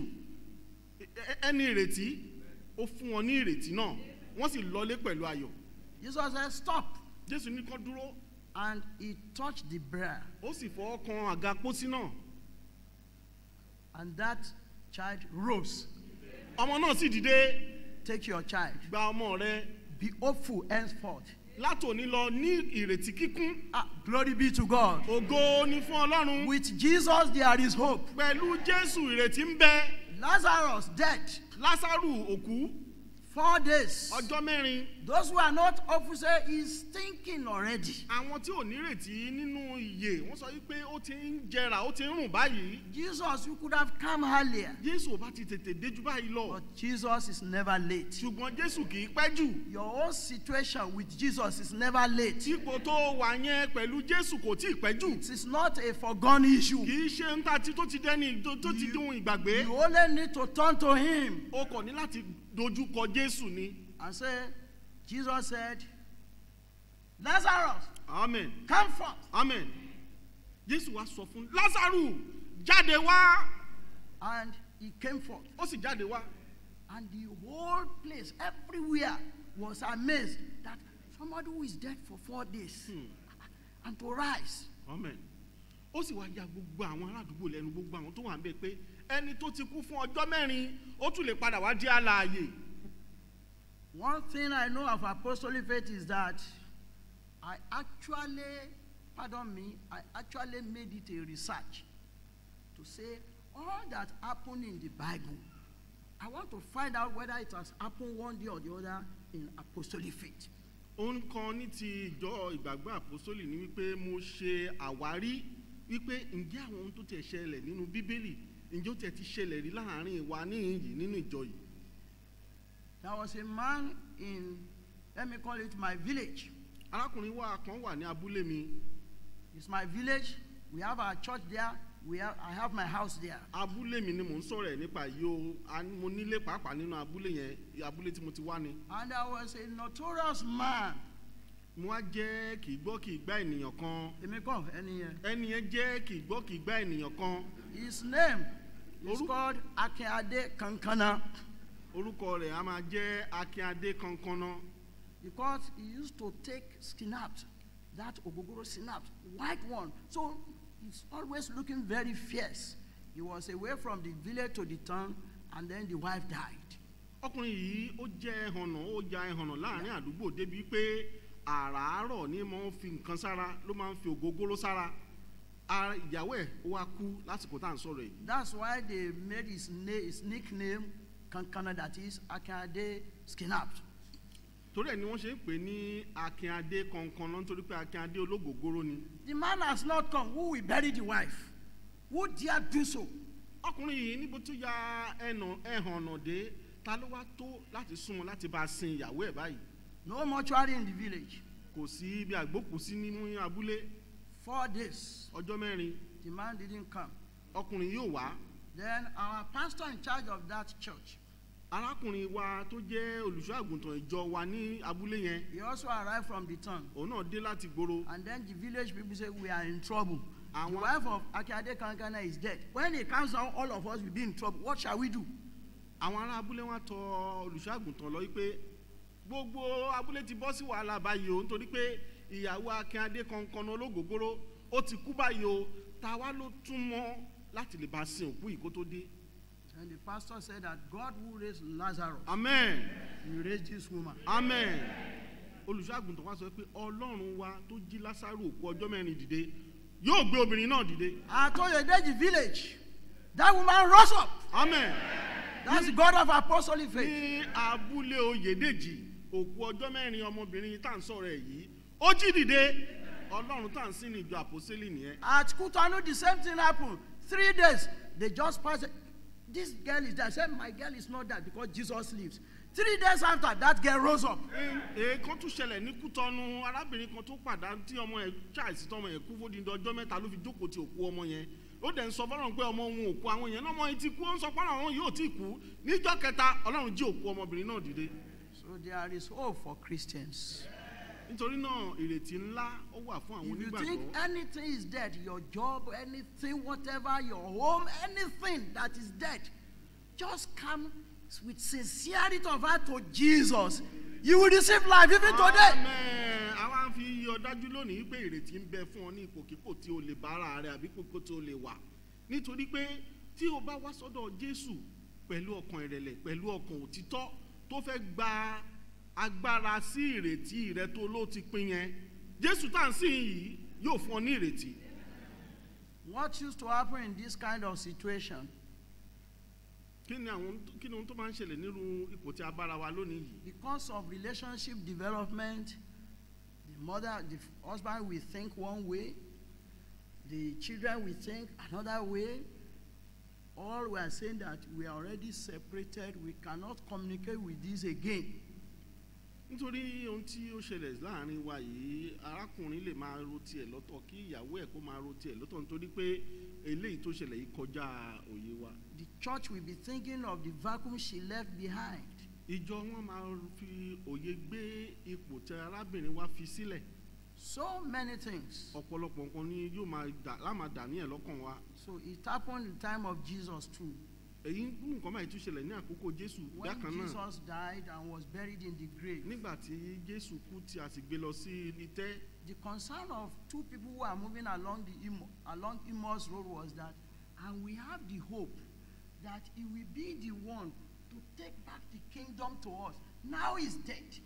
ẹni ìrètí ó fún wọn ní ìrètí náà. Wọ́n sì lọlé pẹ̀lú ayọ̀. Jesus said, Stop. jésù ní kán dúró. And he touched the brair, ó sì fọwọ́ kan àga pósí náà. And that child rose. ọmọ náà sì dìde. Take your child. gba ọmọ rẹ Be hopeful henceforth. látòní lọ ní ìrètí kíkún Ah, glory be to God. ògo ni fún ọlọ́run With Jesus, there is hope. pẹ̀lú jésù ìrètí ń bẹ Lazarus dead. lásàrù òkú Four days. ọjọ́ mẹ́rin Those who are not say he's thinking already. àwọn tí ò nírètí nínú ìyè wọ́n sọ wípé ó ti ń jẹrà ó ti ń rùn báyìí Jesus, you could have come earlier. jésù ò bá ti tètè déjú báyìí lọ But Jesus is never late. ṣùgbọ́n jésù kì í pẹ́ jù Your own situation with Jesus is never late. ipò tó wà yẹn pẹ̀lú jésù kò tí ì pẹ́ jù It is not a forgone issue. kì í ṣe ń ta tí tó ti dẹ́ni tó ti dún ìgbàgbé You only need to turn to him ó kàn ní láti dojú kọ jésù ni and say, Jesus said, Lazarus, amen. come forth. amen. Jésù wá sọ fún lásàrù jáde wá. And he came forth. ó sì jáde wá. And the whole place, everywhere, was amazed that somebody who is dead for four days and to rise. amen. Ó sì wá ya gbogbo àwọn aládùúgbò lẹ́nu gbogbo àwọn tó wà ń bẹ pé ẹni tó ti kú fún ọjọ́ mẹ́rin ó tún lè padà wá di alààyè One thing I know of apostolic faith is that I actually, pardon me, I actually made it a research to say all that happened in the Bible. I want to find out whether it has happened one day or the other in apostolic faith. ohun kan ní ti ìjọ ìgbàgbọ́ àpòsólì ni wípé mo ṣe àwárí wípé ǹjẹ́ àwọn ohun tó tiẹ̀ ṣẹlẹ̀ nínú bíbélì ǹjẹ́ ó ti ṣẹlẹ̀ rí láàárín wa níhìn nínú ìjọ yìí There was a man in, let me call it my village. arákùnrin wa kan wà ní abúlé mi It's my village. We have our church there. We have, I have my house there. abúlé mi ni mò ń sọ̀rọ̀ ẹ̀ nípa yìí o mo nílé pàápàá nínú abúlé yẹn abúlé tí mo ti wá ni And there was a notorious man. mo wá jẹ́ kì í gbọ́ kì í gbá ènìyàn kan Èmi kọ́ ẹni yẹn. ẹni yẹn jẹ́ kì í gbọ́ kì í gbá ènìyàn kan His name is called Akinade Kankana orúkọ rẹ̀ a máa jẹ́ akínadé kankanná because he used to take synapse, that Ogogoro synapse, white one. So he's always looking very fierce. He was away from the village to the town, and then the wife died. ọkùnrin yìí ó jẹ́ ẹhànnà ó ja ẹhànnà láàárín àdúgbò débi pé àràárọ̀ ni mo ń fi nǹkan sára ló máa ń fi ògógóró sára ìyàwó ẹ̀ ó wá kú lásìkò tá à ń sọ̀rọ̀ yìí That's why they made his, his nickname kankana that is Akinade Skinnapped. torí ẹ̀ ni wọ́n ṣe ń pè ní akínadé kankan náà nítorí pé akínadé ológògóró ni The man has not come. Who will bury the wife? Who dare do so? ọkùnrin yìí níbo tó ya ẹnà ẹhàn ọ̀nà dé ta ló wá tó láti súnmọ́ láti bá a sin ìyàwó ẹ̀ báyìí No mortuary in the village. kò sí ibi àgbókùsí nínú abúlé Four days. ọjọ́ mẹ́rin The man didn't come. ọkùnrin yóò wá Then our pastor in charge of that church, arákùnrin wa tó jẹ́ olùṣọ́ àgùntàn ìjọ wa ní abúlé yẹn he also arrived from the town. òun náà dé láti gbòòrò And then the village people say, We are in trouble. The Àwọn- wife of Akiade Kankana is dead. When he comes down, all of us will be in trouble. What shall we do? àwọn ará abúlé wọn tọ olùṣọ́ àgùntàn lọ wípé gbogbo abúlé ti bọ́ sí wàhálà báyìí o nítorí pé ìyàwó akínadé kankan ológògóró ó ti kú báyìí o ta wá ló tún mọ́ láti lè bá sin òkú yìí kó tó dé. And the pastor said that God who raised Lazarus amen will raise this woman. amen olùṣọ́ àgùntàn wa sọ pé ọlọ́run wa tó jí lásàrò òkú ọjọ́ mẹ́rin dìde yóò gbé obìnrin náà dìde At Oyedeji village, that woman rose up. amen That's the God of apostolic faith. ní abúlé oyèdèjì òkú ọjọ́ mẹ́rin ọmọbìnrin tá à ń sọ̀rọ̀ ẹ̀ yìí ó jí dìde ọlọ́run tá à ń sìn ní ìjọ àpòsílẹ̀ nìyẹn At Kutanu, the same thing happened. Three days, they just passed. This girl is dead. I said, My girl is not dead because Jesus lives. Three days after, that girl rose up. èèkan tún ṣẹlẹ̀ ní kútọ́nu arábìnrin kan tó pàdánù tí ọmọ ẹ̀ charles tọmọ ẹ̀ kú fódìdí ọjọ́ mẹ́ta ló fi jókòó ti òkú ọmọ yẹn ó dẹ̀ ń sọ fọlọ́run pé ọmọ òun òkú àwọn èèyàn náà ọmọ yẹn ti kú ó ń sọ fọlọ́run àwọn yóò tí kú níjọ́ kẹta ọlọ́run jí òkú ọmọbìnrin náà dìde So there is hope for Christians. Nítorí náà ìrètí ńlá ó wà fún àwọn If you think onígbàgbọ́ anything is dead, your job, anything, whatever, your home, anything that is dead, just come with sincerity of heart to Jesus. You will receive life even today. Amen. àwa fi yọ dájú lónìí pé ìrètí ń bẹ fún ọ ní ipòkípò tí o lè bá ara rẹ àbí ipò tí o lè wà nítorí pé tí o bá wá sọ́dọ̀ jésù pẹ̀lú ọkàn ìrẹ̀lẹ̀ pẹ̀lú ọkàn òtítọ́ tó fẹ́ gba agbára sí ìrètí rẹ tó ló ti pín yẹn jésù tá à ń sìn yìí yóò fún ọ ní ìrètí. What used to happen in this kind of situation? kí ni àwọn kí ni ohun tó máa ń ṣẹlẹ̀ nínú ipò tí a bára wa lónìí yìí Because of relationship development, the mother, the husband will think one way, the children will think another way. All we are saying that we are already separated, we cannot communicate with this again. Nítorí ohun tí ó ṣẹlẹ̀ láàárín wa yìí arákùnrin lè máa ro tiẹ̀ lọ́tọ̀ kí ìyàwó ẹ̀ kó máa ro tiẹ̀ lọ́tọ̀ nítorí pé eléyìí tó ṣẹlẹ̀ yìí kọjá òye wa. The church will be thinking of the vacuum she left behind. ìjọ wọn máa fi òye gbé ipò tí arábìnrin wa fi sílẹ̀ So many things. ọ̀pọ̀lọpọ̀ nǹkan ni yóò máa dà láàmà dà ní ẹ̀ lọ́kàn wa. So it happened in the time of Jesus too. Èyí nǹkan máa tún ṣẹlẹ̀ ní àkókò jésù When bákan náà Jesus died and was buried in the grave, nígbà tí jésù kú tí a sì gbé lọ sí itẹ́ the concern of two people who are moving along the Imo, along Emmaus road was that, and we have the hope that he will be the one to take back the kingdom to us. Now he's dead.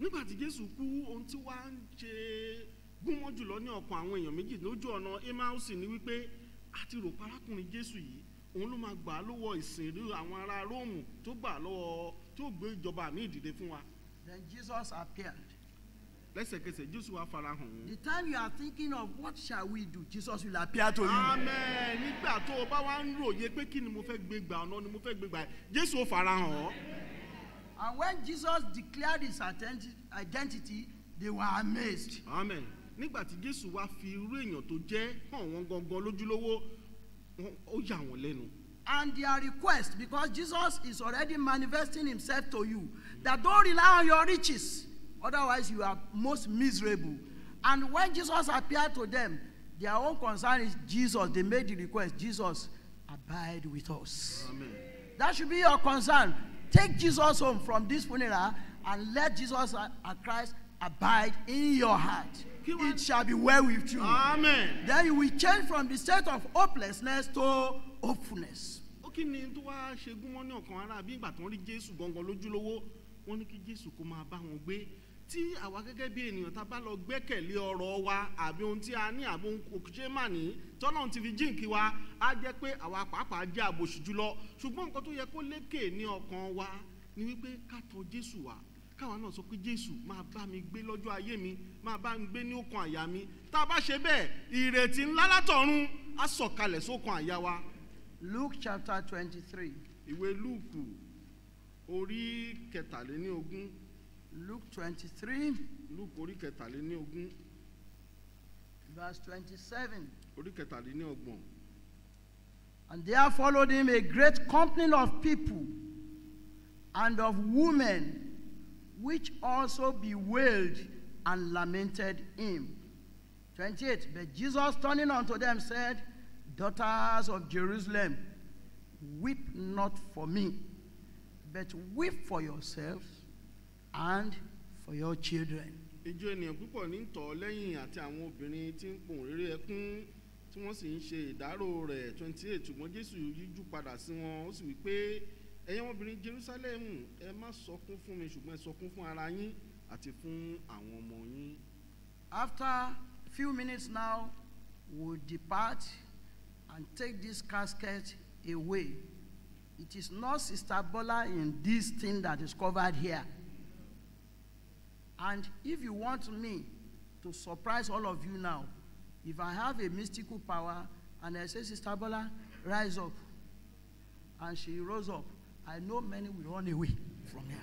nígbà tí jésù kú ohun tí wàá ń ṣe gúnmọ́ jùlọ ní ọkàn àwọn èèyàn méjì lójú ọ̀nà ni wípé a ti rò parákùnrin jésù yìí òun ló máa gbà á lọ́wọ́ ìsìnrú àwọn ará róòmù tó gbà lọ́wọ́ tó gbé ìjọba mi ìdìde fún wa Then Jesus appeared. lẹ́sẹ̀kẹsẹ̀ jésù wa farahàn òun. The time you are thinking of what shall we do, Jesus will appear to you. amen nígbà tó o bá wá ń ròye pé kí ni mo fẹ́ gbé gbà ọ̀nà ni mo fẹ́ gbé gbà jésù ó farahàn ọ́. And when Jesus declared his identi- identity, they were amazed. amen nígbà tí jésù wá fi irú èèyàn tó jẹ́ hàn wọ́n gangan lójúlówó wọ́n- ó yà wọ́n lẹ́nu. And their request, because Jesus is already manifesting himself to you, that don't rely on your riches, otherwise you are most miserable. And when Jesus appeared to them, their own concern is Jesus. They made the request, Jesus, abide with us. amen. That should be your concern. Take Jesus home from this funeral and let Jesus uh, uh, Christ abide in your heart. It shall be well with you. amen. Then you will change from the state of hopelessness to hopefulness. ó kí ni tó wá ṣe gúnmọ́ ní ọ̀kan ara bí ìgbà tó ń rí jésù gangan lójúlówó wọ́n ní kí jésù kó máa bá wọn gbé tí àwa gẹ́gẹ́ bí ènìyàn tá a bá lọ gbẹ́kẹ̀lé ọ̀rọ̀ wa àbí ohun tí a ní àbí ohun kò ṣe mà ní tọ́lọ́run ti fi jíǹkí wa á jẹ́ pé àwa pàápàá jẹ́ àbòsí jùlọ ṣùgbọ́n nǹkan tó yẹ kó lékè ní ọkàn wa ni wípé ká tọ jésù wá káwa náà sọ pé jésù máa bá mi gbé lọ́jọ́ ayé mi máa bá mi gbé ní ọkàn àyà mi tá a bá ṣe bẹ́ẹ̀ ìrètí ńlá látọ̀run á sọ̀kalẹ̀ sókàn àyà wa. Luke chapter 23. ìwé lúùkù orí kẹtàléníogún Luke 23, lúùkù orí kẹtàléníogún verse 27. orí kẹtàléníọgbọ̀n. And there followed him a great company of people and of women, which also bewailed and lamented him. 28. But Jesus turning unto them said, Daughters of Jerusalem, weep not for me, but weep for yourselves and for your children. ìjọ ènìyàn púpọ̀ ní tọ̀ lẹ́yìn àti àwọn obìnrin tí ń pohùn réré ẹkún tí wọ́n sì ń ṣe ìdárò rẹ̀ twenty eight ṣùgbọ́n jésù yíjú padà sí wọn ó sì wí pé ẹ̀yin ọmọbìnrin jerusalem ẹ má sọkún fún mi ṣùgbọ́n ẹ sọkún fún ara yín àti fún àwọn ọmọ yín. After few minutes now, we'll depart and take this casket away. It is not Sister Bola in this thing that is covered here. And if you want me to surprise all of you now, if I have a mystical power and I say, Sister Bola, rise up, and she rose up, I know many will run away from here.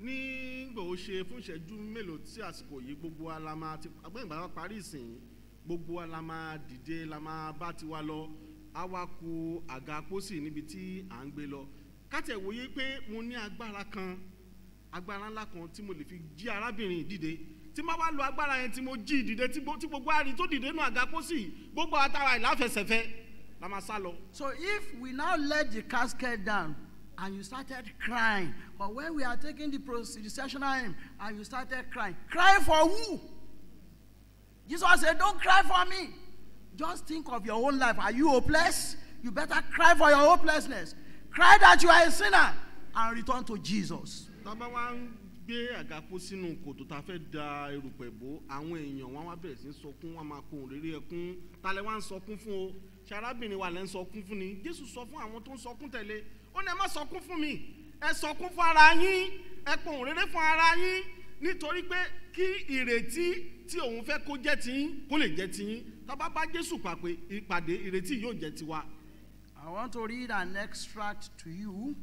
nígbà ó ṣe fún ìṣẹ́jú mélòó tí àsìkò yìí gbogbo wa la máa ti agbẹ́yìnbá wa parí ìsìn gbogbo wa la máa dìde la máa bá tiwa lọ. Ku àga pósì níbi tí à ń gbé lọ. Kátẹ̀ wòye pé mo ní agbára kan agbára ńlá kan tí mo lè fi jí arábìnrin dìde. Tí má wá lo agbára yẹn tí mo jí dìde tí gbogbo àrí tó dìde nù àga pósì gbogbo àtàrà ìláfẹsẹ̀fẹ́ la máa sá lọ. So if we now let the casket down and you started crying, or when we are taking the processional hymn and you started crying, cry for who? Jesus said, Don't cry for me. Just think of your own life. Are you hopeless? You better cry for your hopelessness. Cry that you are a sinner and return to Jesus. tábà wá ń gbé àgàpọ̀ sínú kòtò tá a fẹ́ da erùpẹ̀ bò àwọn èèyàn wọn wá bẹ̀rẹ̀ sí sọkún wọn máa pohùn réré ẹkún talẹ̀ wá ń sọkún fún o ṣe arábìnrin wa lẹ́ ń sọkún fún ni. Jésù sọ fún àwọn tó ń sọkún tẹ̀lé. Ó ní ẹ má sọkún fún mi. Ẹ sọkún fún ara yín. Ẹ pohùn réré fún ara yín. Nítorí pé kí ìrètí tí òun fẹ́ kó jẹ́ tiyín kó lè jẹ́ tiyín tábà bá jésù pàpé ìpàdé ìrètí yóò jẹ́ tiwa. I want to read an extract to you.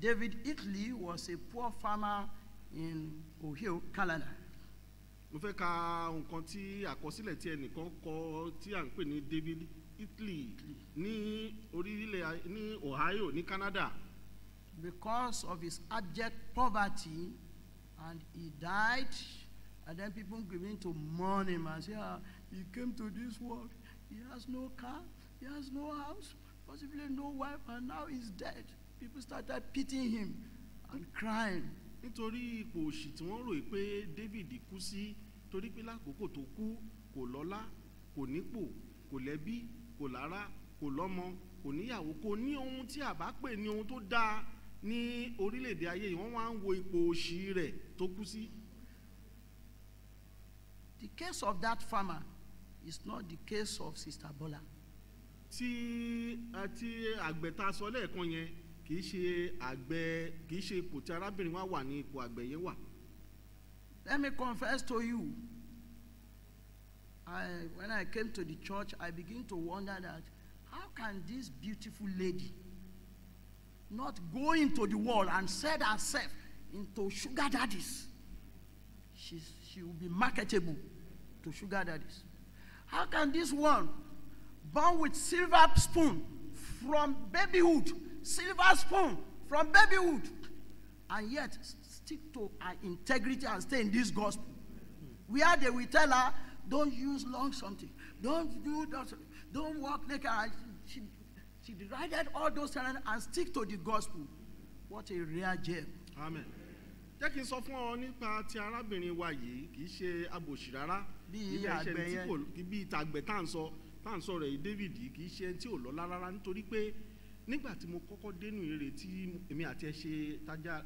David Italy was a poor farmer in Ohio, Canada. mo fẹ́ ka nǹkan tí àkọsílẹ̀ tí ẹnìkan kọ tí à ń pè ní david italy ní orílẹ̀ ní ohio ní canada. Because of his abject poverty and he died and then people begin to mourn him and say ah he came to this world. He has no car. He has no house possibly no wife and now he's dead. People started pitying him and crying. Nítorí ipò òṣì tí wọ́n rò pé david kú sí torí pé lákòókò tó kú kò lọ́lá kò nípò kò lẹ́bí kò lára kò lọ́mọ kò níyàwó kò ní ohun tí a bá pè ní ohun tó dáa ní orílẹ̀-èdè ayé yìí wọ́n wá ń wo ipò òṣì rẹ̀ tó kú sí. the case of that farmer is not the case of sister bola tí àti àgbẹ̀ tá a sọ lẹ́ẹ̀kan yẹn kì í ṣe àgbẹ̀ kì í ṣe ipò tí arábìnrin wa wà ní ipò àgbẹ̀ yẹn wà. let me confess to you I, when i came to the church i begin to wonder that how can this beautiful lady not go into the world and sell herself into sugar daddies? She's, she will be marketable to sugar daddies. How can this one born with silver spoon from babyhood silver spoon from babyhood and yet stick to her integrity and stay in this gospel? Where they will tell her don't use long something. Don't do that don't walk naked. She she derided all those things and stick to the gospel. What a rare gem. Amen. jẹ́ kí n sọ fún ọ nípa ti arábìnrin wa yìí kì í ṣe abòṣì rárá. Kì í ṣe àgbẹ̀ ẹni tí yẹn. kò bí ìtàgbẹ̀ tá à ń sọ tá à ń sọ rẹ̀ david kì í ṣe ẹni tí ò lọ́lá rárá. Nítorí pé nígbà tí mo kọ́kọ́ dénú eré tí èmi àti ẹ ṣe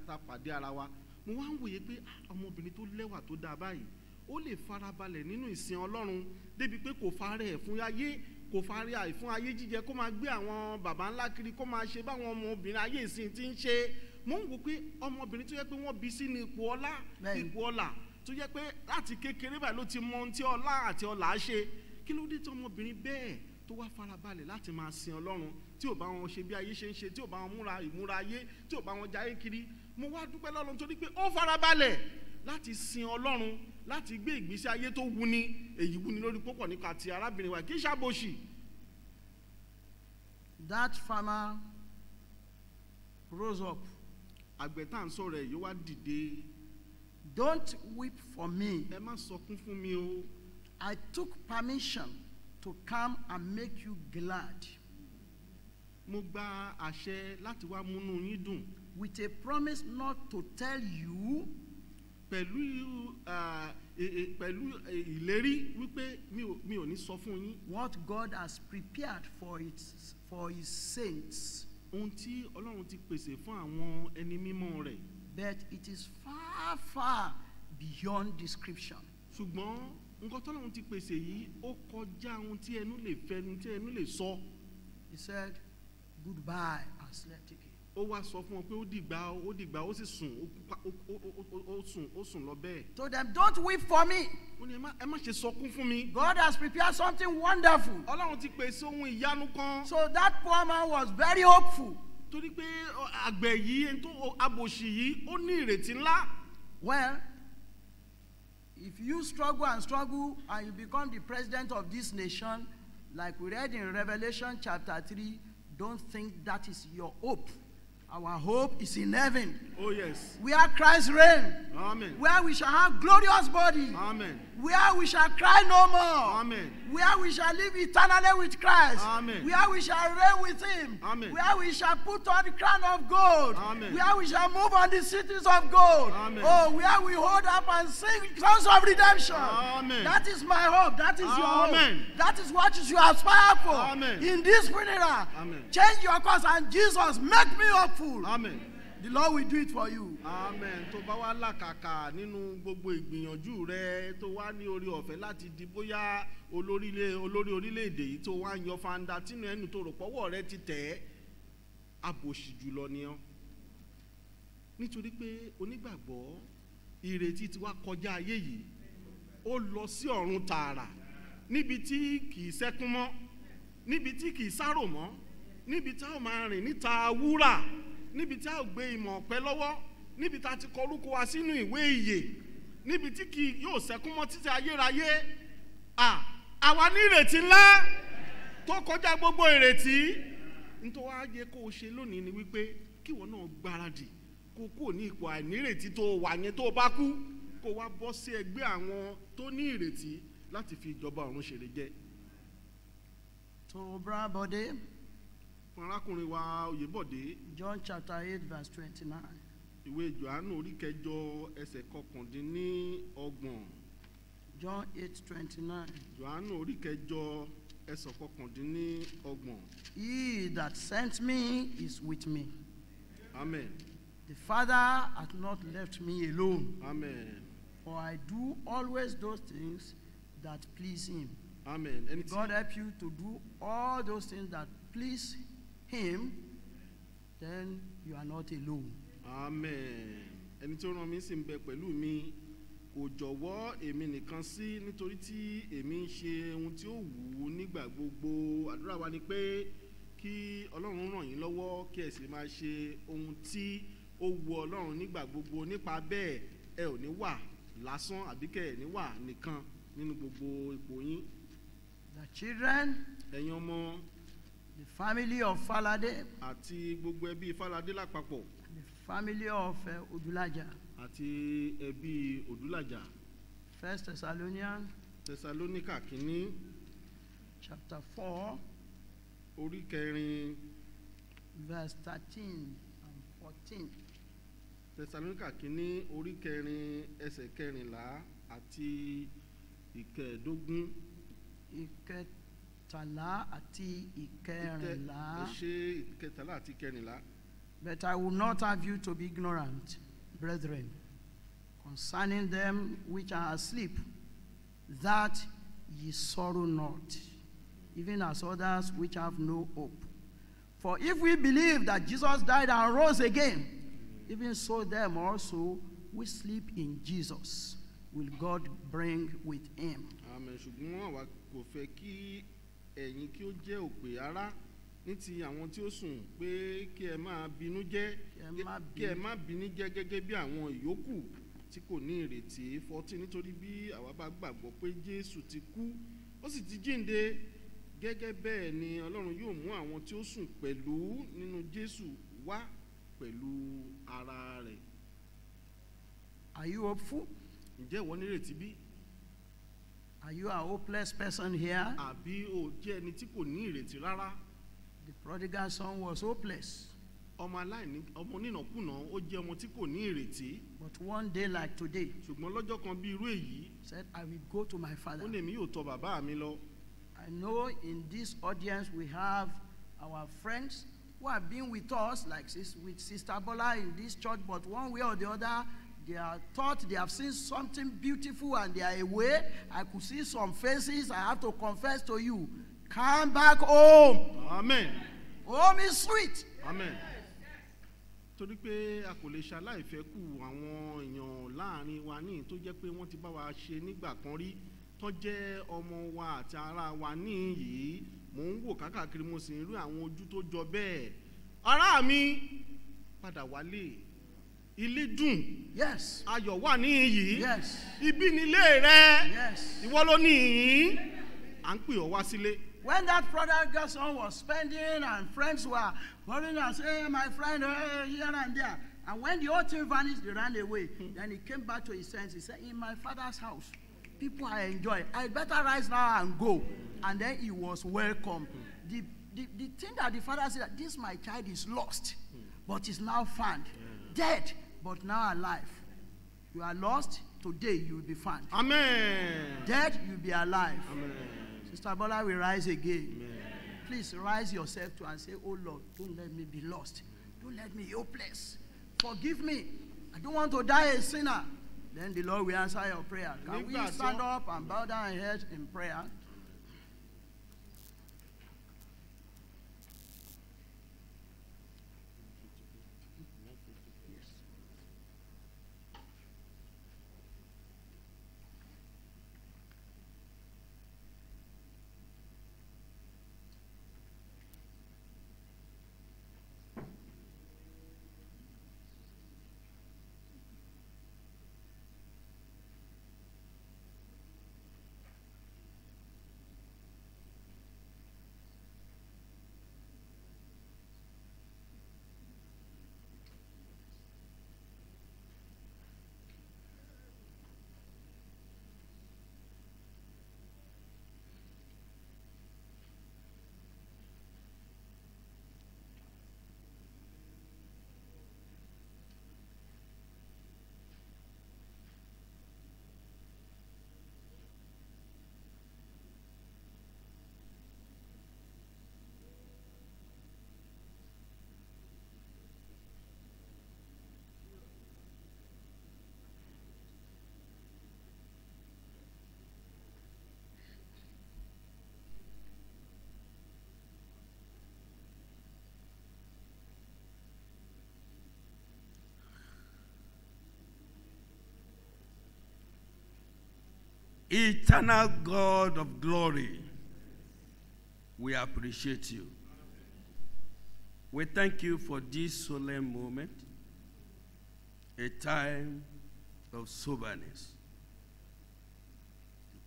tá pàdé ara wa mo wá ń wòye pé "Ah, ọmọbìnrin tó lẹ́wà tó dáa báyìí ó lè farabalẹ̀ nínú ìsìn ọlọ́run débi pé kò farẹ̀ ẹ̀ fún ayé kò farẹ̀ ẹ̀ fún ayé jíjẹ kó máa gbé àwọn baba ńlá kiri kó máa ṣe báwọn ọmọbìnrin ayé ìsìn ti ń ṣe. Mo ń wò pé ọmọbìnrin tó yẹ pé wọ́n bí sí ní ipò ọlá ipò ọlà tó yẹ pé láti kékeré báyìí ló ti mọ ohun tí ọlá àti ọlà ṣe. Kí ló dé tí ọmọbìnrin bẹ́ẹ̀ tó wá farabalẹ̀ láti máa sin ọlọ́run tí ò bá wọn ṣe bí ayé ṣe ń ṣe tí ò bá wọn múra ìmúra ayé tí ò bá wọn jayé kiri? Mo wá dúpẹ́ lọ́run torí pé ó farabalẹ̀ láti sin ọlọ́run láti gbé ìgbésí ayé tó wuni èyí wuni lórí púpọ̀ nípa ti arábìnrin wa kì í ṣàbòsì That farmer rose up. àgbẹ̀ tá à ń sọ̀rọ̀ ẹ̀ yóò wá dìde. Don't weep for me. ẹ má sọkún fún mi o. I took permission to come and make you glad. Mo gba àṣẹ láti wá múnú yín dùn. With a promise not to tell you pẹ̀lú e- e- pẹ̀lú eh, ìlérí wípé mi ò mi ò ní sọ fún yín what God has prepared for its for his saints. ohun tí ọlọ́run ti pèsè fún àwọn ẹni mímọ́ rẹ̀ But it is far, far beyond description. ṣùgbọ́n nǹkan tọ́lọ́run ti pèsè yìí ó kọjá ohun tí ẹnu lè fẹnu tí ẹnu lè sọ He said, Goodbye and slept again. Ó wá sọ fún wọn pé ó dìgbà ó dìgbà ó sì sùn ó sùn ó sùn lọ bẹ́ẹ̀ Told them, Don't weep for me. ó ní ẹ má ṣe sọkún fún mi God has prepared something wonderful. ọlọ́run ti pèsè ohun ìyanu kan So that poor man was very hopeful. torí pé àgbẹ̀ yìí tó abòṣì yìí ó ní ìrètí ńlá Well, if you struggle and struggle and you become the president of this nation, like we read in Revelation chapter 3, don't think that is your hope. Our hope is in heaven, oh yes where Christ reigns, amen where we shall have glorious body, amen where we shall cry no more, Amen. where we shall live eternally with Christ, Amen. where we shall reign with Him, Amen. where we shall put on the crown of gold, Amen. where we shall move on the cities of gold, Amen. oh, where we hold up and sing songs of redemption. Amen. That is my hope. That is your hope. That is what you should aspire for Amen. in this funeral. Amen. Change your course and Jesus make me hopeful. amen. The Lord will do it for you. amen tó bá wá làkàkà nínú gbogbo ìgbìyànjú rẹ tó wá ní orí ọ̀fẹ́ láti di bóyá olórí orílẹ̀-èdè yìí tó wá ń yọ fanda tínú ẹnu tó rò pọ́wọ́ rẹ ti tẹ̀ ẹ́ abòṣì jùlọ ni ọ́ nítorí pé onígbàgbọ́ ìrètí ti wá kọjá ayé yìí ó lọ sí ọ̀run tààrà níbi tí kì í sẹ́kún mọ́ níbi tí kì í sárò mọ́ níbi tá ò máa rìn níta wúrà níbi a ò gbé ìmọ̀ ọ̀pẹ lọ́wọ́ níbi tá a ti kọ orúkọ wa sínú ìwé ìyè níbi tí kì yóò sẹ́kún mọ́ títí ayérayé. Àwa ní ìrètí ńlá tó kọjá gbogbo ìrètí. Nítorí wàá yẹ kó o ṣe lónìí ni wípé kíwọ náà gbáradì kó o kúrò ní ipò àìnírètí tó o wà yẹn tó o bá kú kó o wá bọ́ sí ẹgbẹ́ àwọn tó ní ìrètí láti fi ìjọba ọ̀run ṣèrè jẹ. To Brabode, fún arákùnrin wa oyèbọ̀dé John chapter 8, verse 29. ìwé orí kẹjọ ẹsẹ̀ kọkàndínlọ́gbọ̀n John 8, 29. johannu orí kẹjọ ẹsẹ̀ kọkàndínlọ́gbọ̀n He that sent me is with me. amen The Father hath not left me alone, amen for I do always those things that please him. amen tí God help you to do all those things that please him, then you are not alone. amen. Ẹni tí ó rán mi sì ń bẹ pẹ̀lú mi kò jọ̀wọ́ èmi nìkan sí nítorí tí èmi ń ṣe ohun tí ó wù ú nígbà gbogbo. Àdúrà wa ni pé kí ọlọ́run ràn yín lọ́wọ́ kí ẹ sì máa ṣe ohun tí ó wu ọlọ́run nígbà gbogbo. Nípa bẹ́ẹ̀ ẹ ò ní wà lásán àbí kẹ́ ẹ ní wà nìkan nínú gbogbo ipò yín. The children, ẹ̀yin ọmọ the family of Falade, àti gbogbo ẹbí fáládé lápapọ̀. The family of uh, Odulaja, àti ẹbí òdúlàjà First Thessalonians. Tẹsalóníkà kínní chapter 4, orí kẹrin. Verse 13 and 14. tẹsalóníkà kínní orí kẹrin ẹsẹ̀ kẹrìnlá àti ìkẹẹ̀dógún ìkẹtàlá àti ìkẹrìnlá. ṣe ìkẹtàlá àti kẹrìnlá But I will not have you to be ignorant, brethren, concerning them which are asleep, that ye sorrow not, even as others which have no hope. For if we believe that Jesus died and rose again, even so them also which sleep in Jesus will God bring with him. Ẹ̀yin kí ó jẹ́ òpè ara ní ti àwọn tí ó sùn pé kí ẹ máa bínú jẹ́ kí ẹ má bínú. jẹ́ gẹ́gẹ́ bí àwọn ìyókù tí kò ní ìrètí fọtí nítorí bí àwa bá gbàgbọ́ pé jésù ti kú ó sì ti jíǹde. Gẹ́gẹ́ bẹ́ẹ̀ ni ọlọ́run yóò mú àwọn tí ó sùn pẹ̀lú nínú jésù wá pẹ̀lú ara rẹ̀. Are you hopeful? ǹjẹ́ ìwọ nírètí bí Are you a hopeless person here? àbí o jẹ́ ẹni tí kò ní ìrètí rárá The prodigal son was hopeless. ọmọ aláìní ọmọ onínàkúnà ó jẹ́ ọmọ tí kò ní ìrètí But one day, like today, ṣùgbọ́n lọ́jọ́ kan bí irú èyí said, I will go to my father. ó lè mí yóò tọ bàbá mi lọ I know in this audience we have our friends who have been with us, like sis, with Sister Bola in this church, but one way or the other, they are thought they have seen something beautiful and they are away. I could see some faces. I have to confess to you. Come back home. amen Home is sweet. amen torí pé a kò lè ṣaláìfẹ́ kù àwọn èèyàn láàárín wa ní tó jẹ́ pé wọ́n ti bá wa ṣe nígbà kan rí tán jẹ́ ọmọ wa àti ara wa ní yìí mò ń wò kákàkiri mo sì ń rí àwọn ojú tó jọ bẹ́ẹ̀ ará mi padà wálé ilé dùn Yes. ayọ̀ wà ní yìí Yes. ibi nílé rẹ Yes. ìwọ ló ní yìí à ń pè ọ́ wá sílé When that prodigal son was spending and friends were calling and saying, my friend, hey, here and there. And when the whole thing vanished, they ran away. Then he came back to his senses. He said, in my father's house, people are enjoying. I better rise now and go. And then he was welcome. The, the, the thing that the father said, that this my child is lost, but is now found. Dead, but now alive. You are lost, today you will be found. amen. Dead, you'll be alive. amen. Sister Bola will rise again. Please rise yourself to and say, Oh Lord, don't let me be lost. Don't let me hopeless. Forgive me. I don't want to die a sinner. Then the Lord will answer your prayer. Can we stand up and bow down our heads in prayer? Eternal God of glory, we appreciate you. We thank you for this solemn moment, a time of soberness.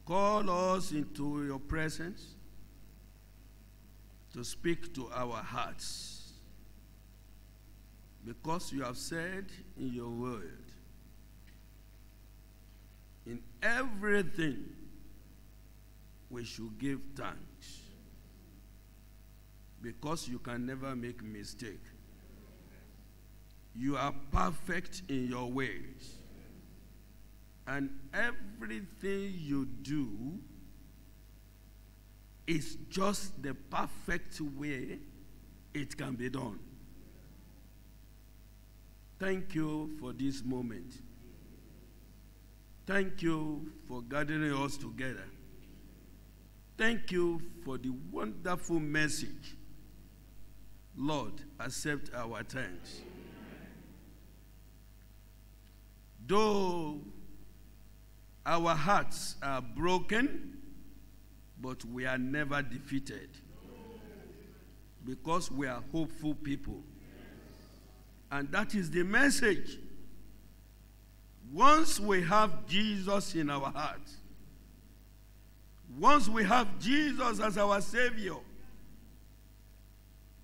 Call us into your presence to speak to our hearts because you have said in your word in everything we should give thanks. Because you can never make mistake. You are perfect in your ways. And everything you do is just the perfect way it can be done. Thank you for this moment Thank you for gathering us together. Thank you for the wonderful message. Lord, accept our thanks. Though our hearts are broken, but we are never defeated because we are hopeful people. And that is the message. Once we have Jesus in our hearts, once we have Jesus as our Savior,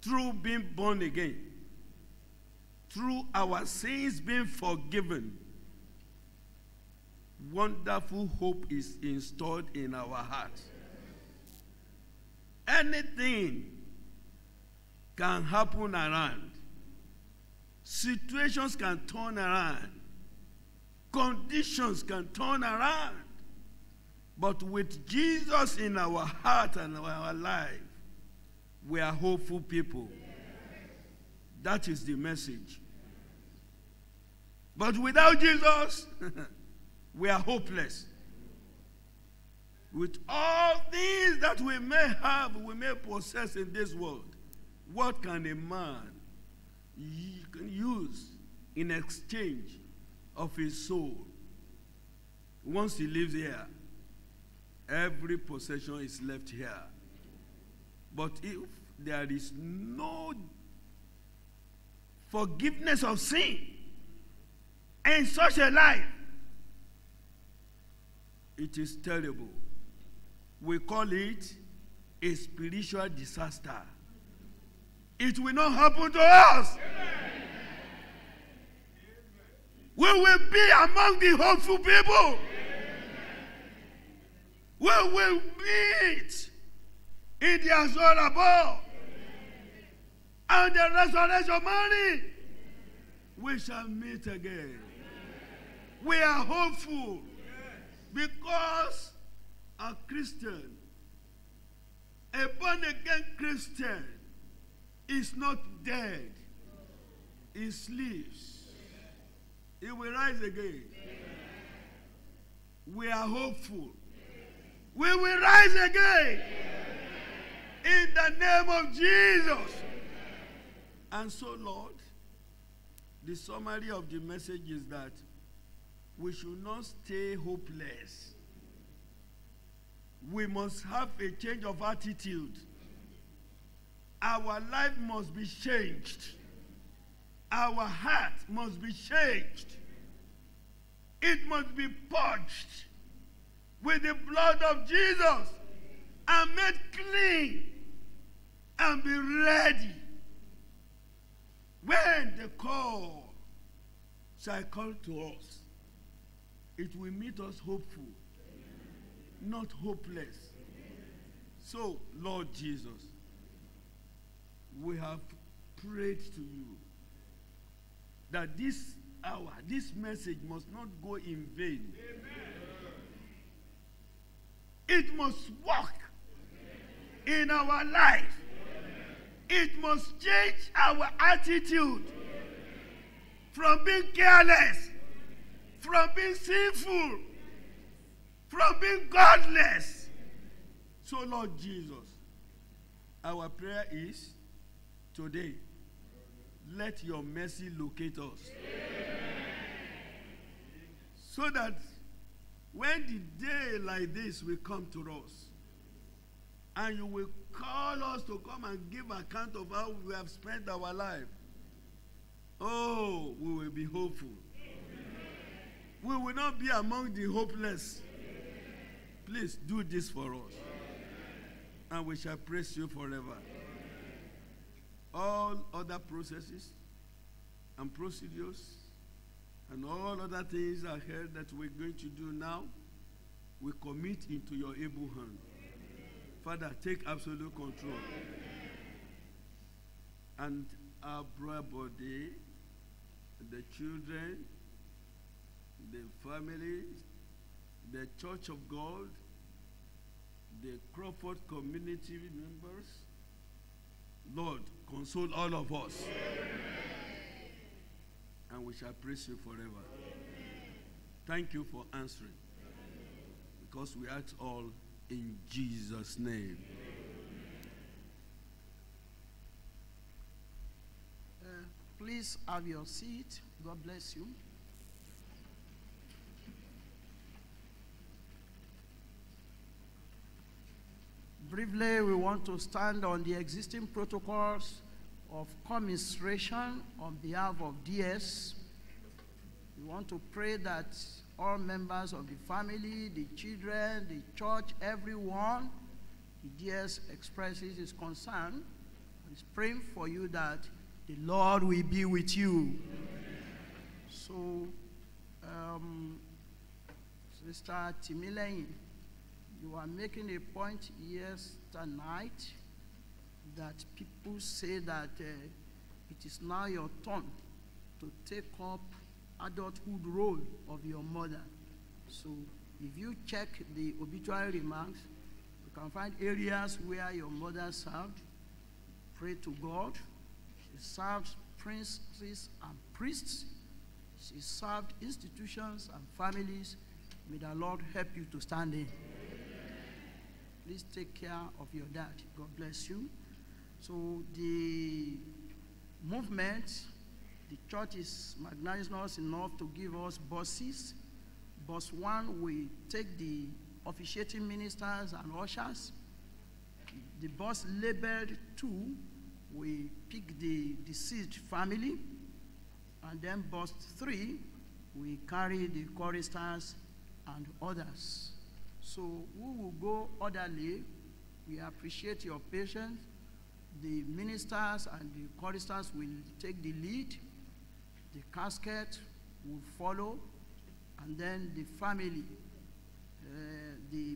through being born again, through our sins being forgiven, wonderful hope is installed in our hearts. Anything can happen around, situations can turn around, conditions can turn around. But with Jesus in our heart and our life, we are hopeful people. That is the message. But without Jesus, we are hopeless. With all things that we may have, we may possess in this world, what can a man use in exchange of his soul once he lives here? Every possession is left here. But if there is no forgiveness of sin in such a life, it is terrible. We call it a spiritual disaster. It will not happen to us. We will be among the hopeful people. We will meet in the Azor above. And the resurrection morning, we shall meet again. We are hopeful because a Christian, a born again Christian, is not dead, he sleeps. He will rise again. We are hopeful. We will rise again in the name of Jesus. And so, Lord, the summary of the message is that we should not stay hopeless. We must have a change of attitude. Our life must be changed. Our heart must be changed. It must be purged with the blood of Jesus and made clean and be ready when the call shall call to us. It will meet us hopeful, not hopeless. So, Lord Jesus, we have prayed to you that this hour, this message must not go in vain. It must work in our life. It must change our attitude from being careless, from being sinful, from being godless. So, Lord Jesus, our prayer is today, let your mercy locate us. So that when the day like this will come to us, and you will call us to come and give account of how we have spent our life, oh, we will be hopeful. We will not be among the hopeless. Please do this for us. And we shall praise you forever. All other processes and procedures and all other things I heard that we're going to do now, we commit into your able hand. Father, take absolute control. And our brother body, the children, the families, the church of God, the Crawford community members, Lord, console all of us. And we shall praise you forever. Thank you for answering. Because we ask all in Jesus' name. Uh, please have your seat. God bless you. Briefly, we want to stand on the existing protocols of commiseration on behalf of DS. We want to pray that all members of the family, the children, the church, everyone, the DS expresses his concern is praying for you that the Lord will be with you. So, um, Sister Timilehin, you are making a point yesternight that people say that uh, it is now your turn to take up adulthood role of your mother. So if you check the obituary remarks, you can find areas where your mother served. Pray to God. She served princes and priests. She served institutions and families. May the Lord help you to stand in. Please take care of your dad. God bless you. So the movement, the church is magnanimous enough to give us buses. Bus one we take the officiating ministers and ushers. The bus labeled two we pick the deceased family. And then bus three we carry the choristers and others. So we will go orderly. We appreciate your patience. The ministers and the choristers will take the lead. The casket will follow. And then the family. Uh, the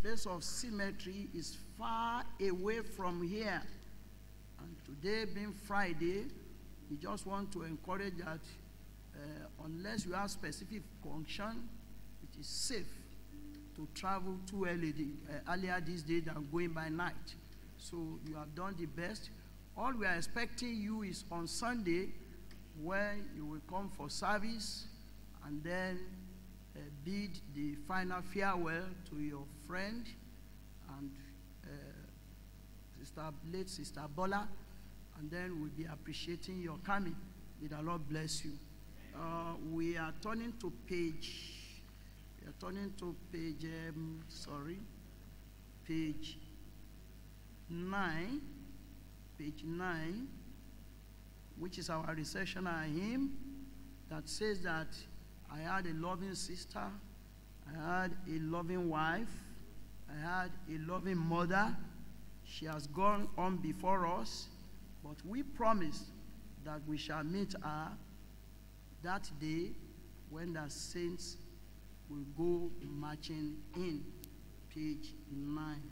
place of cemetery is far away from here. And today being Friday, we just want to encourage that uh, unless you have specific function, it is safe to travel too early, uh, earlier this day than going by night. So you have done the best. All we are expecting you is on Sunday when you will come for service and then uh, bid the final farewell to your friend and uh, sister, late Sister Bola, and then we'll be appreciating your coming. May the Lord bless you. Uh, we are turning to page are turning to page, um, sorry, page 9, page 9, which is our recessional hymn that says that I had a loving sister, I had a loving wife, I had a loving mother. She has gone on before us, but we promise that we shall meet her that day when the saints will go marching in. Page 9.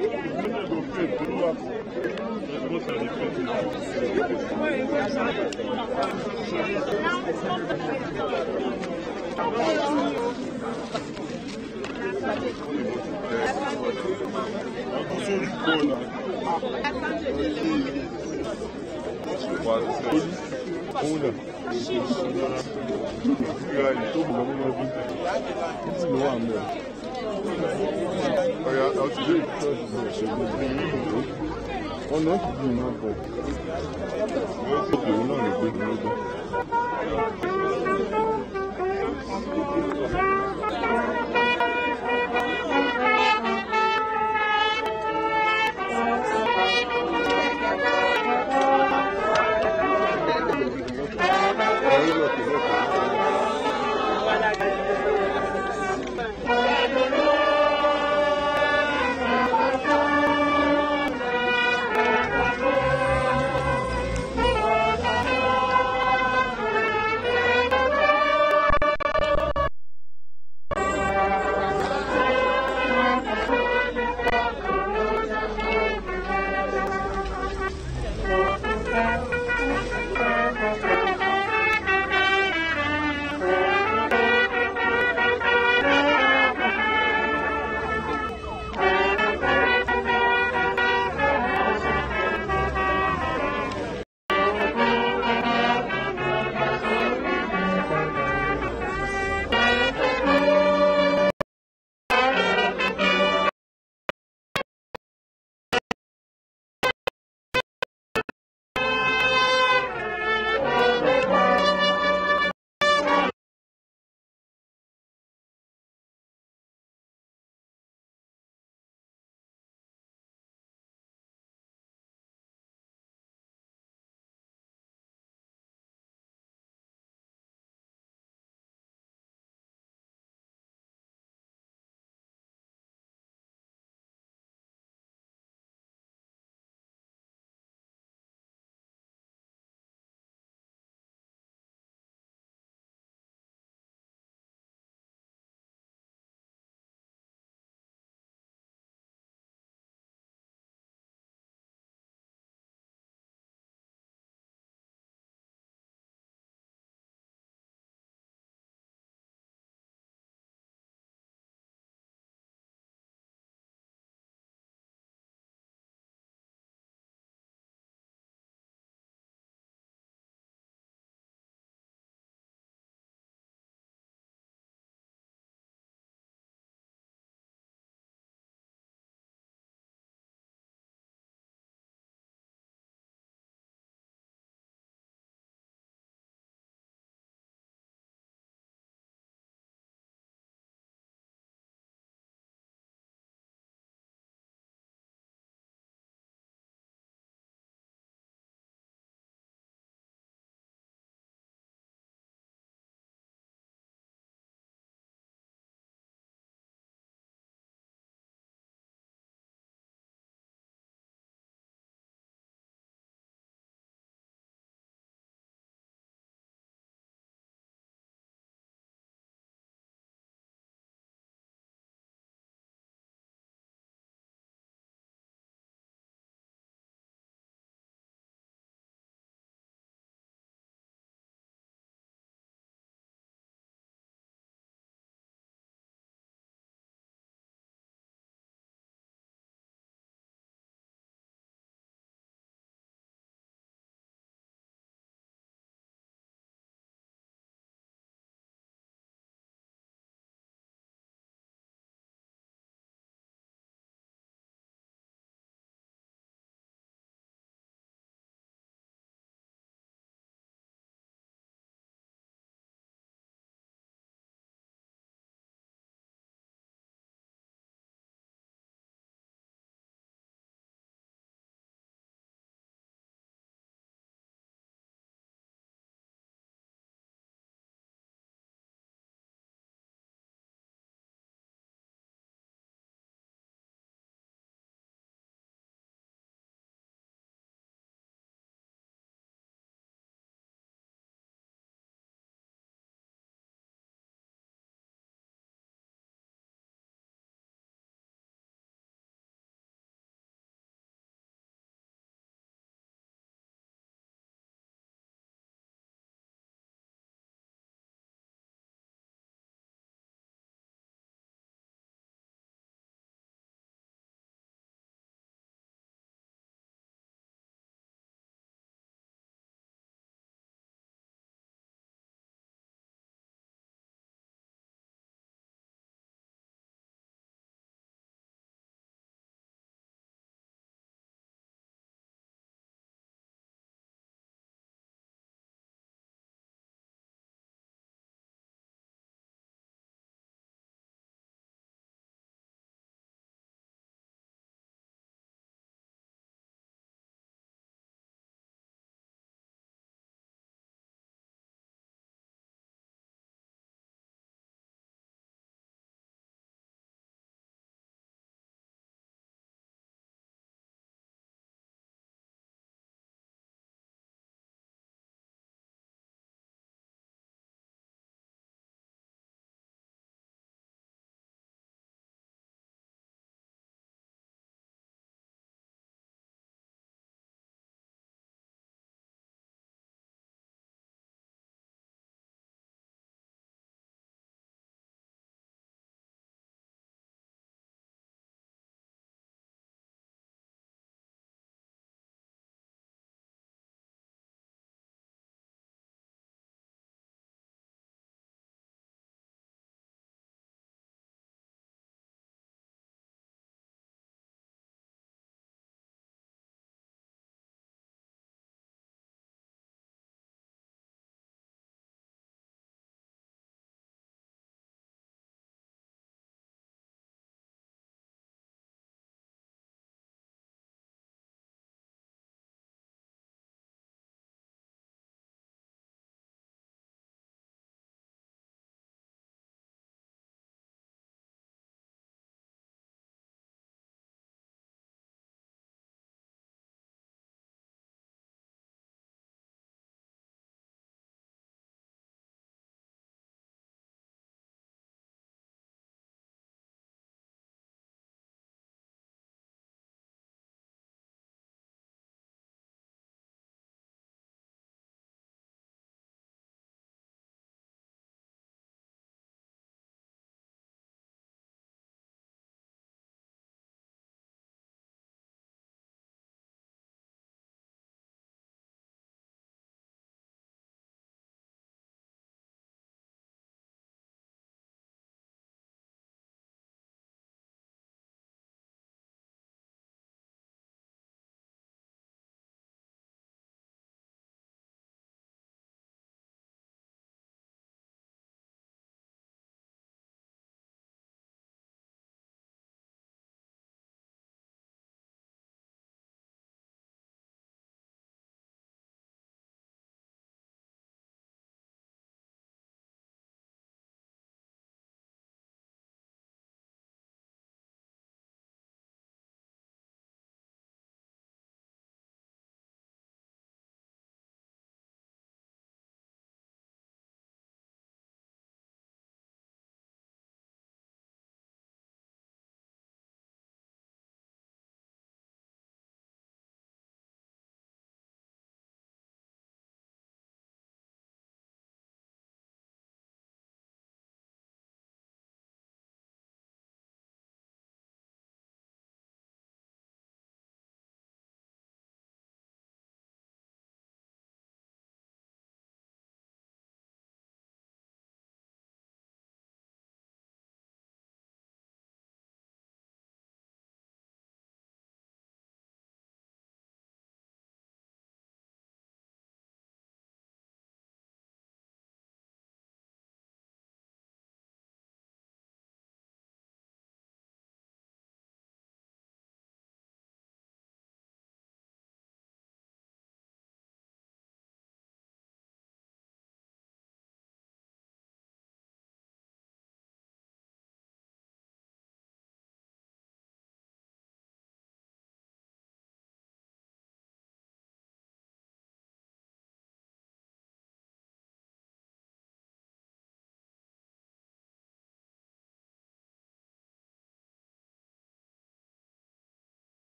Оля. Гарри, тут довольно обидно. Милан, да. ọ̀nà ti dùn náà bọ̀ òkè òun náà lè gbé dúró bọ̀.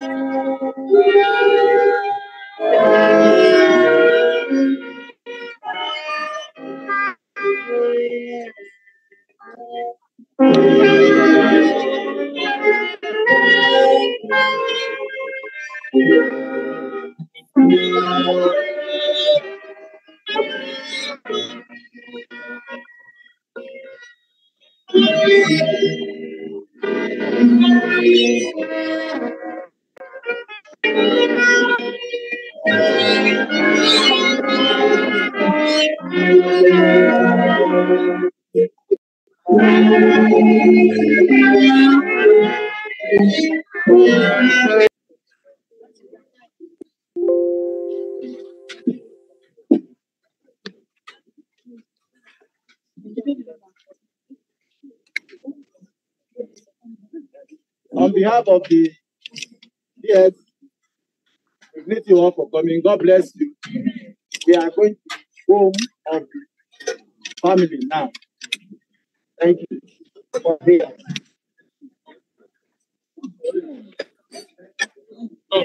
Ọgbọ́n. On behalf of the DS, we greet you all for coming. God bless you. We are going to home of the family now. Thank you for here. Are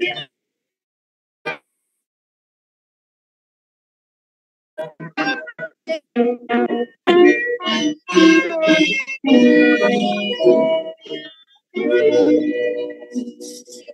Yeah. Thank you.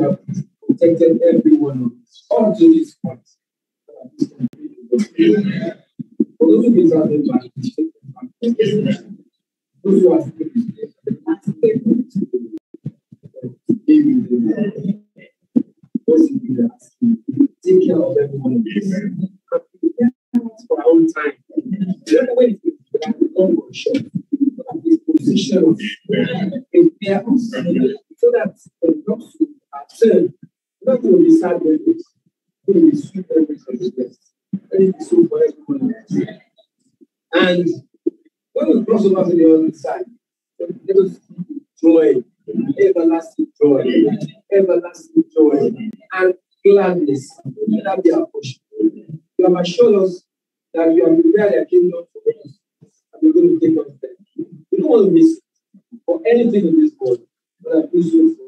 Have protected everyone of us up to this point. Those who traveling back, those who are still in Take care of everyone of us. For our own time. Remember when it was long or short, his position us so that it we're not going to be sad when it's going to be sweet every single guest. Let it be so for everyone. And when we cross over to the other side, let us joy, everlasting joy, everlasting joy, and gladness. Let that be our. You have assured us that you have prepared a kingdom for us, and we're going to take us there. We don't want to miss it for anything in this world, but I do so for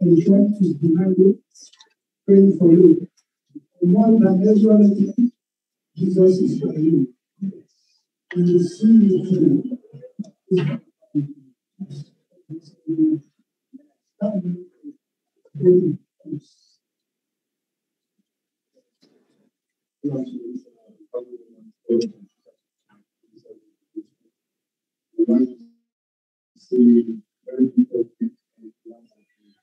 and church is behind you, praying for you. More than everyone, Jesus is for you. And you see you. God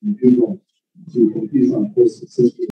You Google, so you can use on course assistant.